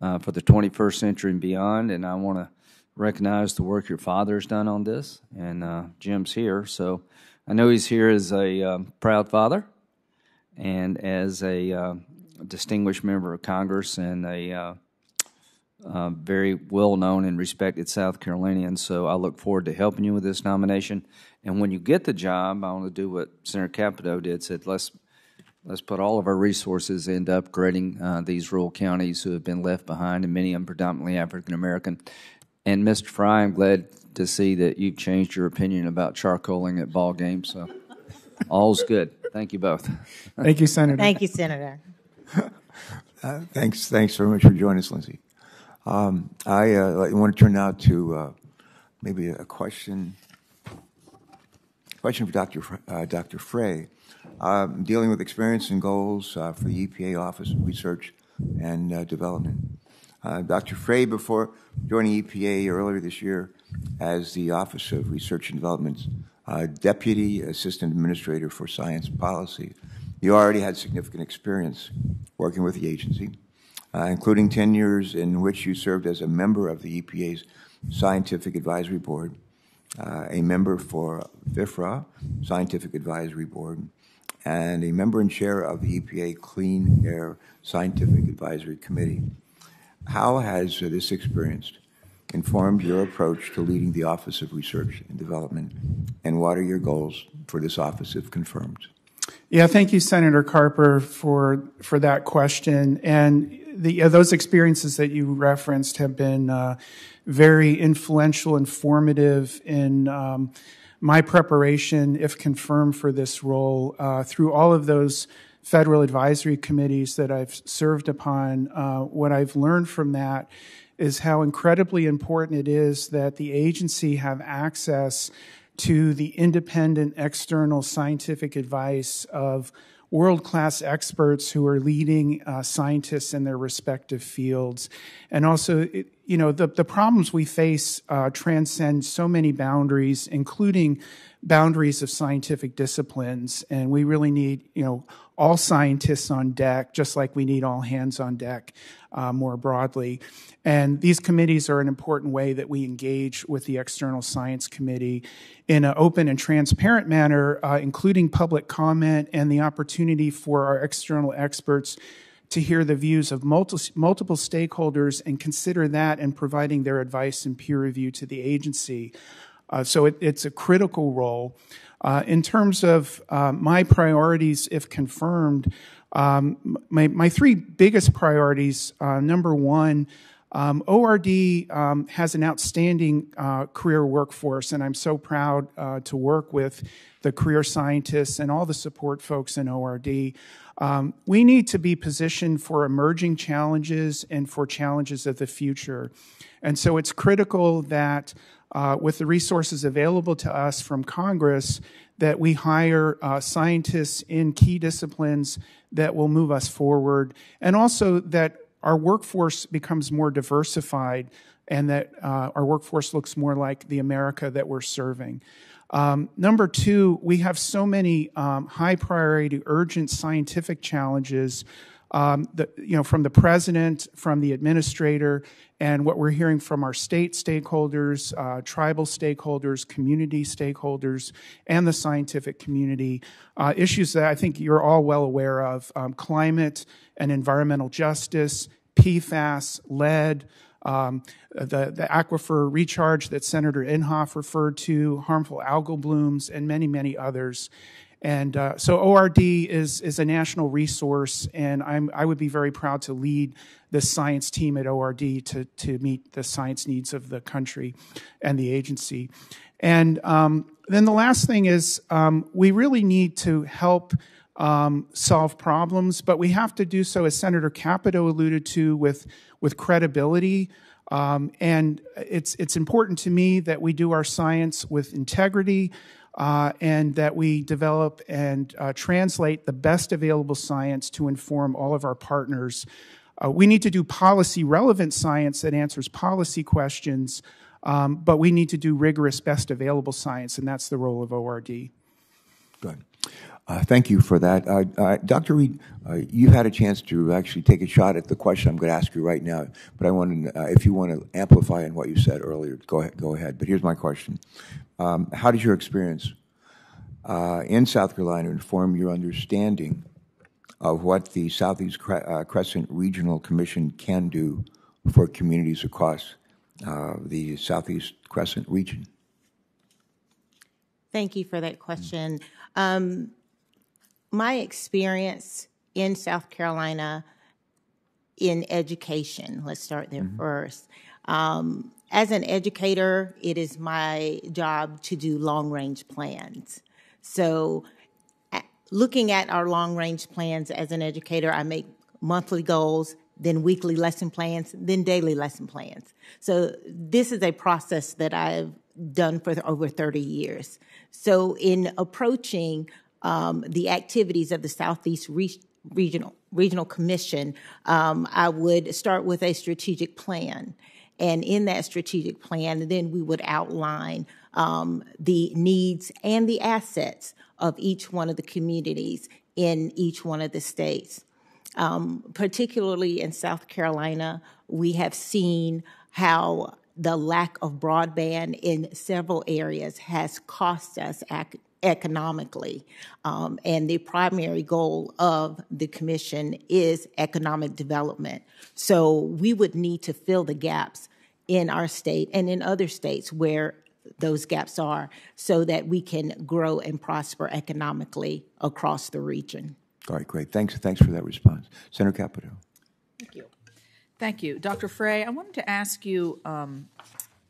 F: uh, for the 21st century and beyond. And I want to recognize the work your father's done on this. And uh, Jim's here. So I know he's here as a um, proud father and as a uh, distinguished member of Congress and a uh, uh, very well known and respected South Carolinian. So I look forward to helping you with this nomination. And when you get the job, I want to do what Senator Capito did. Said let's let's put all of our resources into upgrading uh, these rural counties who have been left behind, and many of them predominantly African American. And Mr. Fry, I'm glad to see that you've changed your opinion about charcoaling at ball games. So all's good. Thank you both.
D: Thank you, Senator.
C: Thank you, Senator.
A: Uh, thanks, thanks very much for joining us, Lindsay. Um, I uh, want to turn now to uh, maybe a question. Question for Dr. Fr- uh, Dr. Frey. Um, dealing with experience and goals uh, for the EPA Office of Research and uh, Development. Uh, Dr. Frey, before joining EPA earlier this year as the Office of Research and Development's uh, Deputy Assistant Administrator for Science Policy, you already had significant experience working with the agency, uh, including 10 years in which you served as a member of the EPA's Scientific Advisory Board, uh, a member for FIFRA, Scientific Advisory Board, and a member and chair of the EPA Clean Air Scientific Advisory Committee. How has this experience informed your approach to leading the Office of Research and Development, and what are your goals for this office if confirmed?
D: Yeah, thank you, Senator Carper, for for that question. And the, uh, those experiences that you referenced have been uh, very influential, and informative in um, my preparation, if confirmed for this role, uh, through all of those federal advisory committees that I've served upon. Uh, what I've learned from that is how incredibly important it is that the agency have access to the independent external scientific advice of world class experts who are leading uh, scientists in their respective fields. And also, it, you know, the, the problems we face uh, transcend so many boundaries, including boundaries of scientific disciplines. And we really need, you know, all scientists on deck, just like we need all hands on deck uh, more broadly. And these committees are an important way that we engage with the External Science Committee in an open and transparent manner, uh, including public comment and the opportunity for our external experts to hear the views of multiple, multiple stakeholders and consider that in providing their advice and peer review to the agency. Uh, so it, it's a critical role. Uh, in terms of uh, my priorities, if confirmed, um, my, my three biggest priorities uh, number one, Um, ORD um, has an outstanding uh, career workforce, and I'm so proud uh, to work with the career scientists and all the support folks in ORD. Um, we need to be positioned for emerging challenges and for challenges of the future. And so it's critical that uh, with the resources available to us from Congress, that we hire uh, scientists in key disciplines that will move us forward, and also that our workforce becomes more diversified and that uh, our workforce looks more like the America that we're serving. Um, number two, we have so many um, high priority, urgent scientific challenges. Um, the, you know, from the president, from the administrator, and what we're hearing from our state stakeholders, uh, tribal stakeholders, community stakeholders, and the scientific community. Uh, issues that I think you're all well aware of um, climate and environmental justice, PFAS, lead, um, the, the aquifer recharge that Senator Inhofe referred to, harmful algal blooms, and many, many others. And uh, so ORD is, is a national resource, and I'm, I would be very proud to lead the science team at ORD to, to meet the science needs of the country and the agency. And um, then the last thing is um, we really need to help um, solve problems, but we have to do so, as Senator Capito alluded to, with, with credibility. Um, and it's, it's important to me that we do our science with integrity uh, and that we develop and uh, translate the best available science to inform all of our partners. Uh, we need to do policy relevant science that answers policy questions, um, but we need to do rigorous best available science, and that's the role of ORD.
A: Good. Uh, thank you for that. Uh, uh, Dr. Reed, uh, you've had a chance to actually take a shot at the question I'm going to ask you right now, but I want to, uh, if you want to amplify on what you said earlier, go ahead. Go ahead. But here's my question: um, How does your experience uh, in South Carolina inform your understanding of what the Southeast Cre- Crescent Regional Commission can do for communities across the Southeast Crescent region?
C: Thank you for that question. Um, my experience in South Carolina in education, let's start there mm-hmm. first. Um, as an educator, it is my job to do long range plans. So, looking at our long range plans as an educator, I make monthly goals, then weekly lesson plans, then daily lesson plans. So, this is a process that I've done for over 30 years. So, in approaching um, the activities of the Southeast Re- Regional Regional Commission, um, I would start with a strategic plan. And in that strategic plan, then we would outline um, the needs and the assets of each one of the communities in each one of the states. Um, particularly in South Carolina, we have seen how the lack of broadband in several areas has cost us economically. Um, and the primary goal of the commission is economic development. So we would need to fill the gaps in our state and in other states where those gaps are so that we can grow and prosper economically across the region.
A: All right, great. Thanks, thanks for that response. Senator Capito.
B: Thank you. Thank you. Dr. Frey, I wanted to ask you um,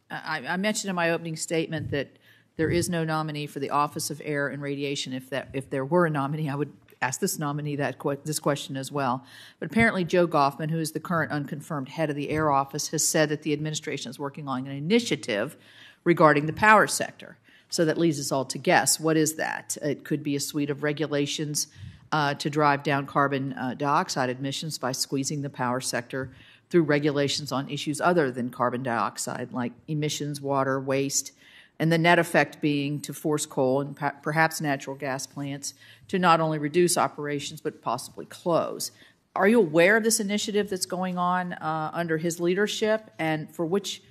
B: I, I mentioned in my opening statement that there is no nominee for the Office of Air and Radiation. If that if there were a nominee, I would ask this nominee that this question as well. But apparently, Joe Goffman, who is the current unconfirmed head of the Air Office, has said that the administration is working on an initiative regarding the power sector. So that leaves us all to guess what is that? It could be a suite of regulations uh, to drive down carbon uh, dioxide emissions by squeezing the power sector through regulations on issues other than carbon dioxide, like emissions, water, waste, and the net effect being to force coal and perhaps natural gas plants to not only reduce operations but possibly close. Are you aware of this initiative that's going on uh, under his leadership, and for which,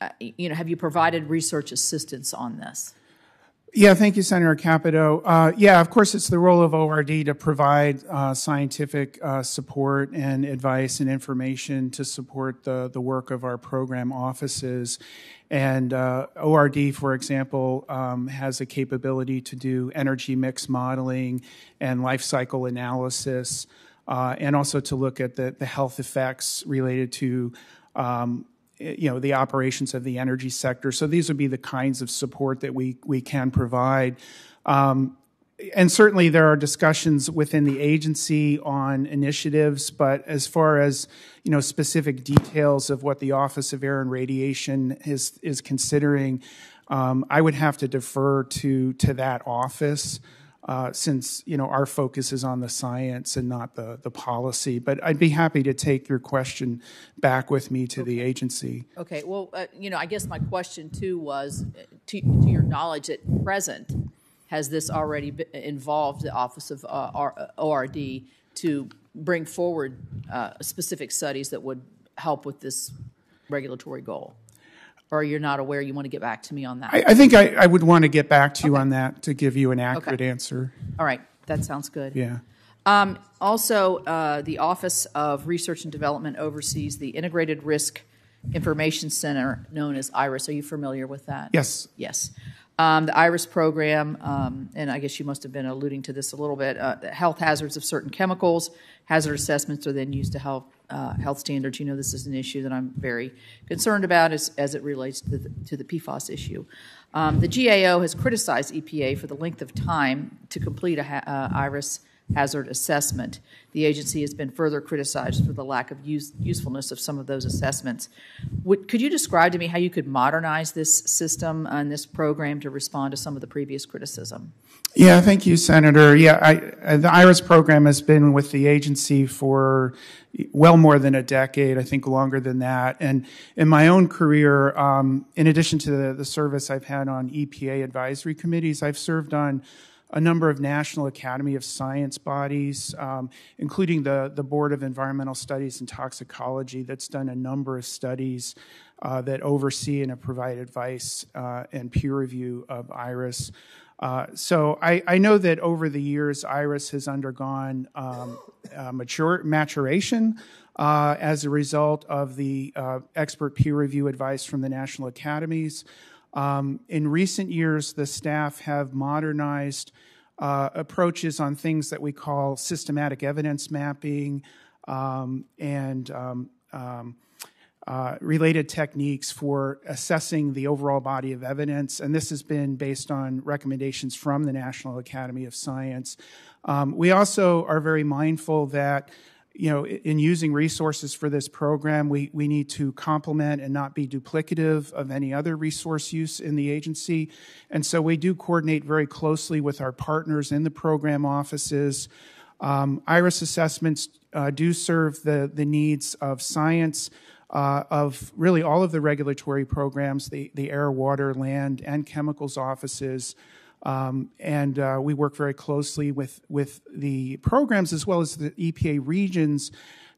B: uh, you know, have you provided research assistance on this?
D: Yeah, thank you, Senator Capito. Uh, yeah, of course, it's the role of ORD to provide uh, scientific uh, support and advice and information to support the, the work of our program offices. And uh, ORD, for example, um, has a capability to do energy mix modeling and life cycle analysis, uh, and also to look at the, the health effects related to um, you know, the operations of the energy sector. So these would be the kinds of support that we, we can provide. Um, and certainly there are discussions within the agency on initiatives, but as far as you know specific details of what the Office of Air and Radiation is is considering, um, I would have to defer to to that office. Uh, since you know our focus is on the science and not the the policy, but I'd be happy to take your question back with me to the agency.
B: Okay, well, uh, you know, I guess my question too was, uh, to, to your knowledge, at present, has this already be- involved the Office of uh, ORD to bring forward uh, specific studies that would help with this regulatory goal? Or you're not aware, you want to get back to me on that?
D: I, I think I, I would want to get back to you on that to give you an accurate
B: Okay.
D: answer.
B: All right, that sounds good.
D: Yeah.
B: Um, Also, uh, the Office of Research and Development oversees the Integrated Risk Information Center, known as IRIS. Are you familiar with that?
D: Yes.
B: Yes. Um, the IRIS program, um, and I guess you must have been alluding to this a little bit, uh, the health hazards of certain chemicals, hazard assessments are then used to help uh, health standards. You know, this is an issue that I'm very concerned about as, as it relates to the, to the PFAS issue. Um, the GAO has criticized EPA for the length of time to complete a uh, IRIS hazard assessment. The agency has been further criticized for the lack of use, usefulness of some of those assessments. Would, could you describe to me how you could modernize this system and this program to respond to some of the previous criticism?
D: Yeah, thank you, Senator. Yeah, I, the IRIS program has been with the agency for well more than a decade, I think longer than that. And in my own career, um, in addition to the, the service I've had on EPA advisory committees, I've served on a number of National Academy of Science bodies, um, including the, the Board of Environmental Studies and Toxicology, that's done a number of studies uh, that oversee and provide advice uh, and peer review of IRIS. Uh, so I, I know that over the years, IRIS has undergone um, uh, mature, maturation uh, as a result of the uh, expert peer review advice from the national academies. Um, in recent years, the staff have modernized uh, approaches on things that we call systematic evidence mapping um, and um, um, uh, related techniques for assessing the overall body of evidence. And this has been based on recommendations from the National Academy of Science. Um, we also are very mindful that you know, in using resources for this program, we, we need to complement and not be duplicative of any other resource use in the agency. And so we do coordinate very closely with our partners in the program offices. Um, IRIS assessments uh, do serve the, the needs of science, uh, of really all of the regulatory programs, the, the air, water, land, and chemicals offices. Um, and uh, we work very closely with, with the programs as well as the EPA regions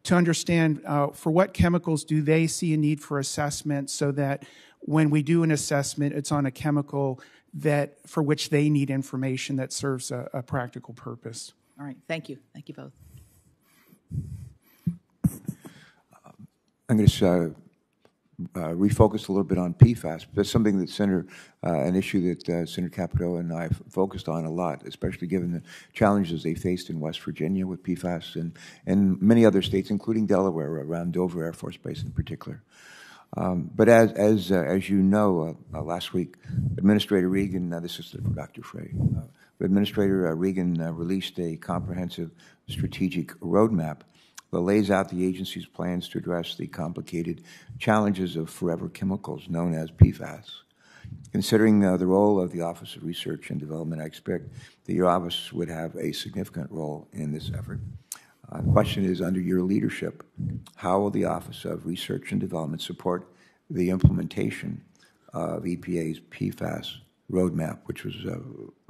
D: to understand uh, for what chemicals do they see a need for assessment so that when we do an assessment, it's on a chemical that for which they need information that serves a, a practical purpose.
B: All right, thank you. Thank you both.
A: I'm going to uh, uh, refocus a little bit on PFAS. That's something that Senator, uh, an issue that uh, Senator Capito and I focused on a lot, especially given the challenges they faced in West Virginia with PFAS and, and many other states, including Delaware, around Dover Air Force Base in particular. Um, but as, as, uh, as you know, uh, uh, last week, Administrator Regan, this is Dr. Frey, Administrator Regan released a comprehensive strategic roadmap that lays out the agency's plans to address the complicated challenges of forever chemicals known as PFAS. Considering uh, the role of the Office of Research and Development, I expect that your office would have a significant role in this effort. Uh, the question is, under your leadership, how will the Office of Research and Development support the implementation of EPA's PFAS roadmap, which was uh,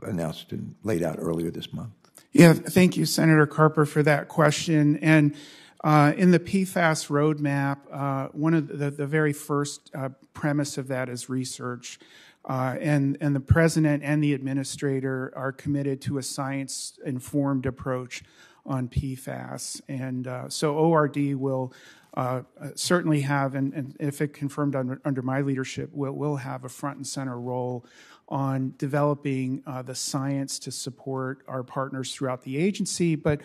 A: announced and laid out earlier this month?
D: Yeah, thank you, Senator Carper, for that question. And uh, in the PFAS roadmap, uh, one of the, the very first uh, premise of that is research. Uh, and, and the president and the administrator are committed to a science informed approach on PFAS. And uh, so ORD will uh, certainly have, and, and if it confirmed under, under my leadership, will, will have a front and center role on developing uh, the science to support our partners throughout the agency, but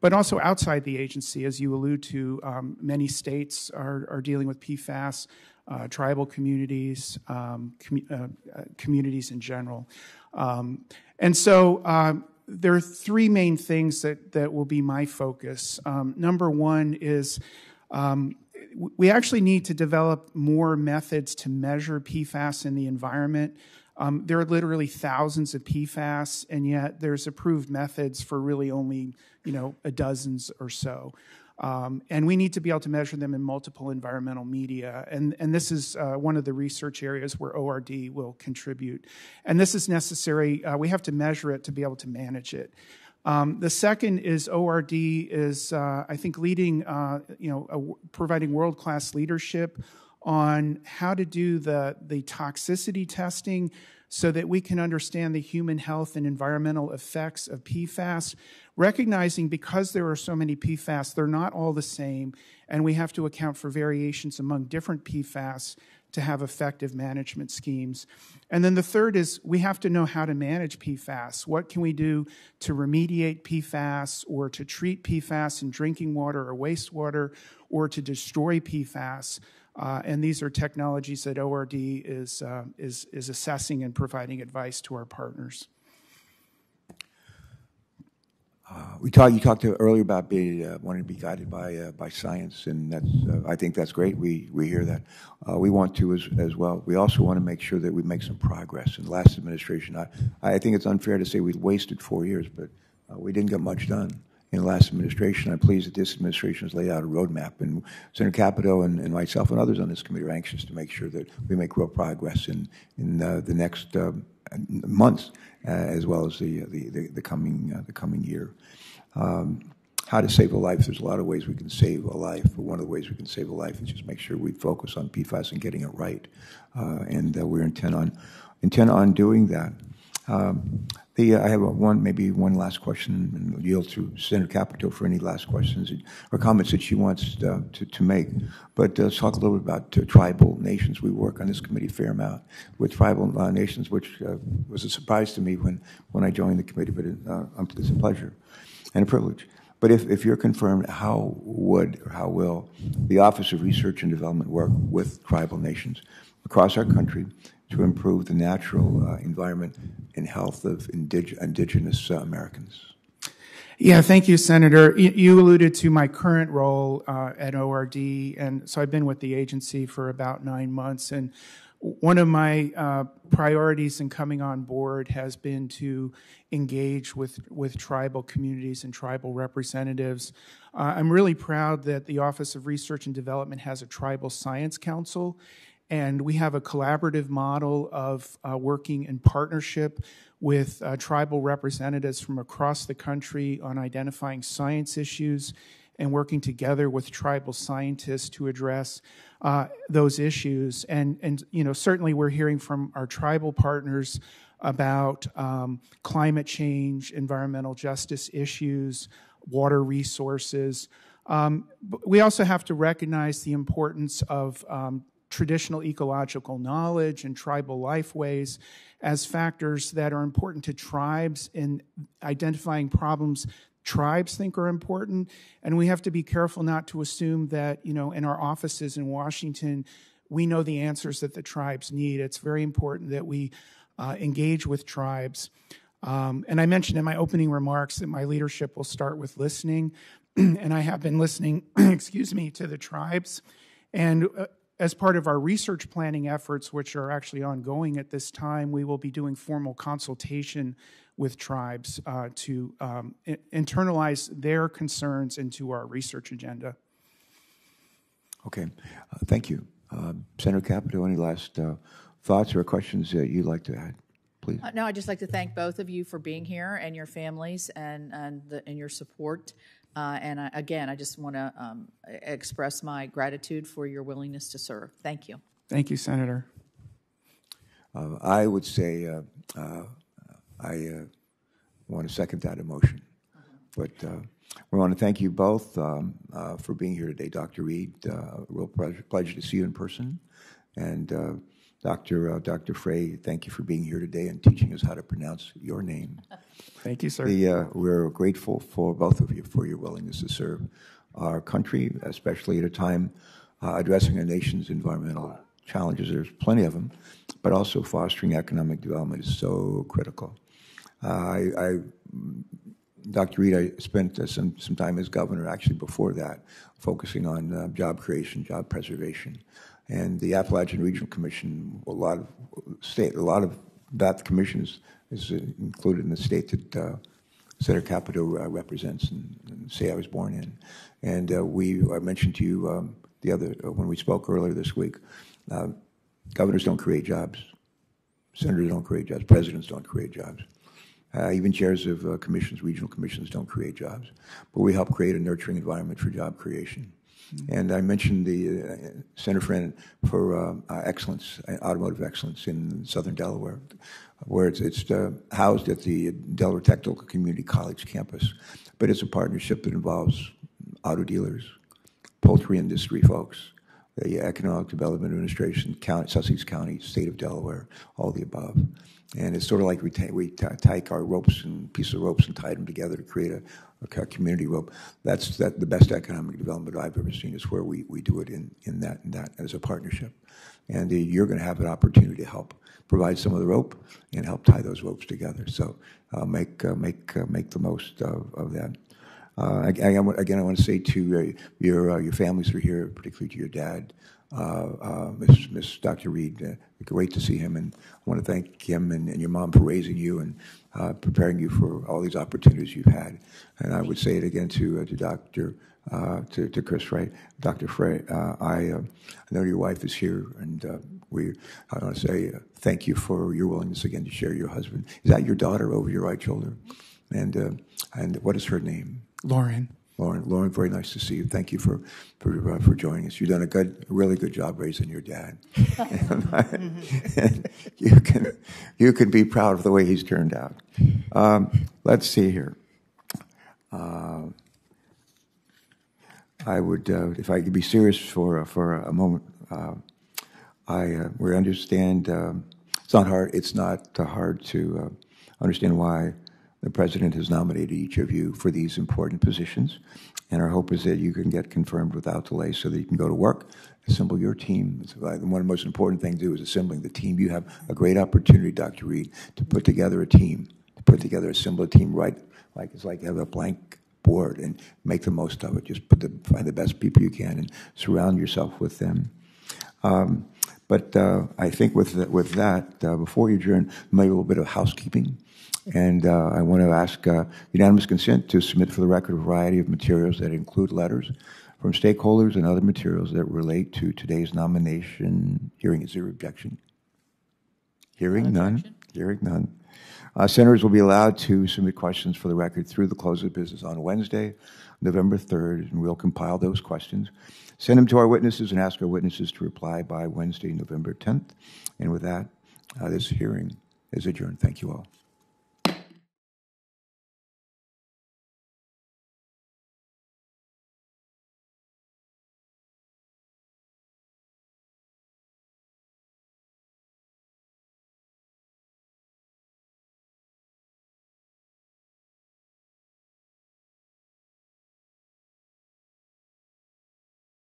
D: but also outside the agency, as you allude to, um, many states are, are dealing with PFAS, uh, tribal communities, um, commu- uh, uh, communities in general. Um, and so um, there are three main things that, that will be my focus. Um, number one is um, we actually need to develop more methods to measure PFAS in the environment. Um, there are literally thousands of PFAS, and yet there's approved methods for really only, you know, a dozens or so. Um, and we need to be able to measure them in multiple environmental media. And, and this is uh, one of the research areas where ORD will contribute. And this is necessary. Uh, we have to measure it to be able to manage it. Um, the second is ORD is, uh, I think, leading, uh, you know, a, providing world class leadership on how to do the, the toxicity testing so that we can understand the human health and environmental effects of PFAS, recognizing because there are so many PFAS, they're not all the same, and we have to account for variations among different PFAS to have effective management schemes. And then the third is we have to know how to manage PFAS. What can we do to remediate PFAS or to treat PFAS in drinking water or wastewater or to destroy PFAS? Uh, and these are technologies that ORD is, uh, is, is assessing and providing advice to our partners.
A: Uh, we talked. You talked earlier about being uh, wanting to be guided by uh, by science, and that's. Uh, I think that's great. We we hear that. Uh, we want to as as well. We also want to make sure that we make some progress. In the last administration, I I think it's unfair to say we wasted four years, but uh, we didn't get much done in the last administration. I'm pleased that this administration has laid out a roadmap, and Senator Capito and, and myself and others on this committee are anxious to make sure that we make real progress in in the next months uh, as well as the, the, the, the coming, uh, the coming year. Um, how to save a life. There's a lot of ways we can save a life, but one of the ways we can save a life is just make sure we focus on PFAS and getting it right. Uh, and uh, we're intent on intent on doing that. Um, the, uh, I have one, maybe one last question, and yield to Senator Capito for any last questions or comments that she wants uh, to, to make. But uh, let's talk a little bit about uh, tribal nations. We work on this committee a fair amount with tribal uh, nations, which was a surprise to me when, when I joined the committee, but it, it's a pleasure and a privilege. But if, if you're confirmed, how would or how will the Office of Research and Development work with tribal nations across our country to improve the natural uh, environment and health of indig- indigenous uh, Americans.
D: Yeah, thank you, Senator. You alluded to my current role uh, at ORD, and so I've been with the agency for about nine months. And one of my uh, priorities in coming on board has been to engage with, with tribal communities and tribal representatives. Uh, I'm really proud that the Office of Research and Development has a tribal science council, and we have a collaborative model of uh, working in partnership with uh, tribal representatives from across the country on identifying science issues and working together with tribal scientists to address uh, those issues. And, and, you know, certainly we're hearing from our tribal partners about um, climate change, environmental justice issues, water resources. Um, we also have to recognize the importance of um, traditional ecological knowledge and tribal lifeways as factors that are important to tribes in identifying problems tribes think are important. And we have to be careful not to assume that you know in our offices in washington we know the answers that the tribes need. It's very important that we uh, engage with tribes. Um, and i mentioned in my opening remarks that my leadership will start with listening. And i have been listening excuse me to the tribes. And uh, as part of our research planning efforts, which are actually ongoing at this time, we will be doing formal consultation with tribes uh, to um, internalize their concerns into our research agenda.
A: Okay, uh, thank you. Uh, Senator Capito, any last uh, thoughts or questions that you'd like to add? Please.
B: Uh, no, I'd just like to thank both of you for being here and your families and, and, the, and your support. Uh, and I, again, I just want to um, express my gratitude for your willingness to serve. Thank you.
D: Thank you, Senator.
A: Uh, I would say uh, uh I uh, want to second that emotion. But uh, we want to thank you both um, for being here today, Dr. Reed. real pleasure, pleasure, to see you in person. And Dr. Uh, Dr. Frey, thank you for being here today and teaching us how to pronounce your name.
D: Thank you, sir.
A: The, uh, we're grateful for both of you for your willingness to serve our country, especially at a time uh, addressing our nation's environmental challenges. There's plenty of them, but also fostering economic development is so critical. Uh, I, I, Dr. Reed, I spent uh, some, some time as governor, actually before that, focusing on uh, job creation, job preservation. And the Appalachian Regional Commission, a lot of state, a lot of that commission is, included in the state that uh, Senator Capito uh, represents and, and say I was born in. And uh, we, I mentioned to you um, the other, uh, when we spoke earlier this week, uh, governors don't create jobs, senators don't create jobs, presidents don't create jobs. Uh, even chairs of commissions, regional commissions, don't create jobs. But we help create a nurturing environment for job creation. And I mentioned the uh, Center for, for uh, Excellence, Automotive Excellence in Southern Delaware, where it's, it's uh, housed at the Delaware Technical Community College campus. But it's a partnership that involves auto dealers, poultry industry folks, the Economic Development Administration, County, Sussex County, State of Delaware, all the above. And it's sort of like we, ta- we t- take our ropes and piece of ropes and tie them together to create a, a community rope. That's that, the best economic development I've ever seen is where we, we do it in, in that and that as a partnership. And uh, you're going to have an opportunity to help provide some of the rope and help tie those ropes together. So uh, make, uh, make, uh, make the most of, of that. Uh, ag- ag- again, I want to say to uh, your your families who are here, particularly to your dad, uh, uh, Miss, Miss Dr. Reed. Uh, great to see him, and I want to thank him and, and your mom for raising you and uh, preparing you for all these opportunities you've had. And I would say it again to to Dr. Uh, to, to Chris Frey, Dr. Frey. Uh, I, uh, I know your wife is here, and uh, we. I want to say thank you for your willingness again to share your husband. Is that your daughter over your right shoulder? And and what is her name?
D: Lauren.
A: Lauren, Lauren, very nice to see you. Thank you for for, uh, for joining us. You've done a good, really good job raising your dad. and you can you can be proud of the way he's turned out. Um, let's see here. Uh, I would, uh, if I could be serious for for a moment. Uh, I uh, we understand um, it's not hard. It's not uh, hard to uh, understand why the president has nominated each of you for these important positions, and our hope is that you can get confirmed without delay, so that you can go to work, assemble your team. One of the most important things to do is assembling the team. You have a great opportunity, Dr. Reed, to put together a team, to put together, assemble a team right, like it's like you have a blank board and make the most of it. Just put the, find the best people you can and surround yourself with them. Um, but uh, I think with that, with that uh, before you adjourn, maybe a little bit of housekeeping. And uh, I want to ask uh, unanimous consent to submit for the record a variety of materials that include letters from stakeholders and other materials that relate to today's nomination hearing. Is there objection? Hearing none. Hearing none. Uh, senators will be allowed to submit questions for the record through the close of business on Wednesday, November 3rd, and we'll compile those questions, send them to our witnesses, and ask our witnesses to reply by Wednesday, November 10th. And with that, uh, this hearing is adjourned. Thank you all.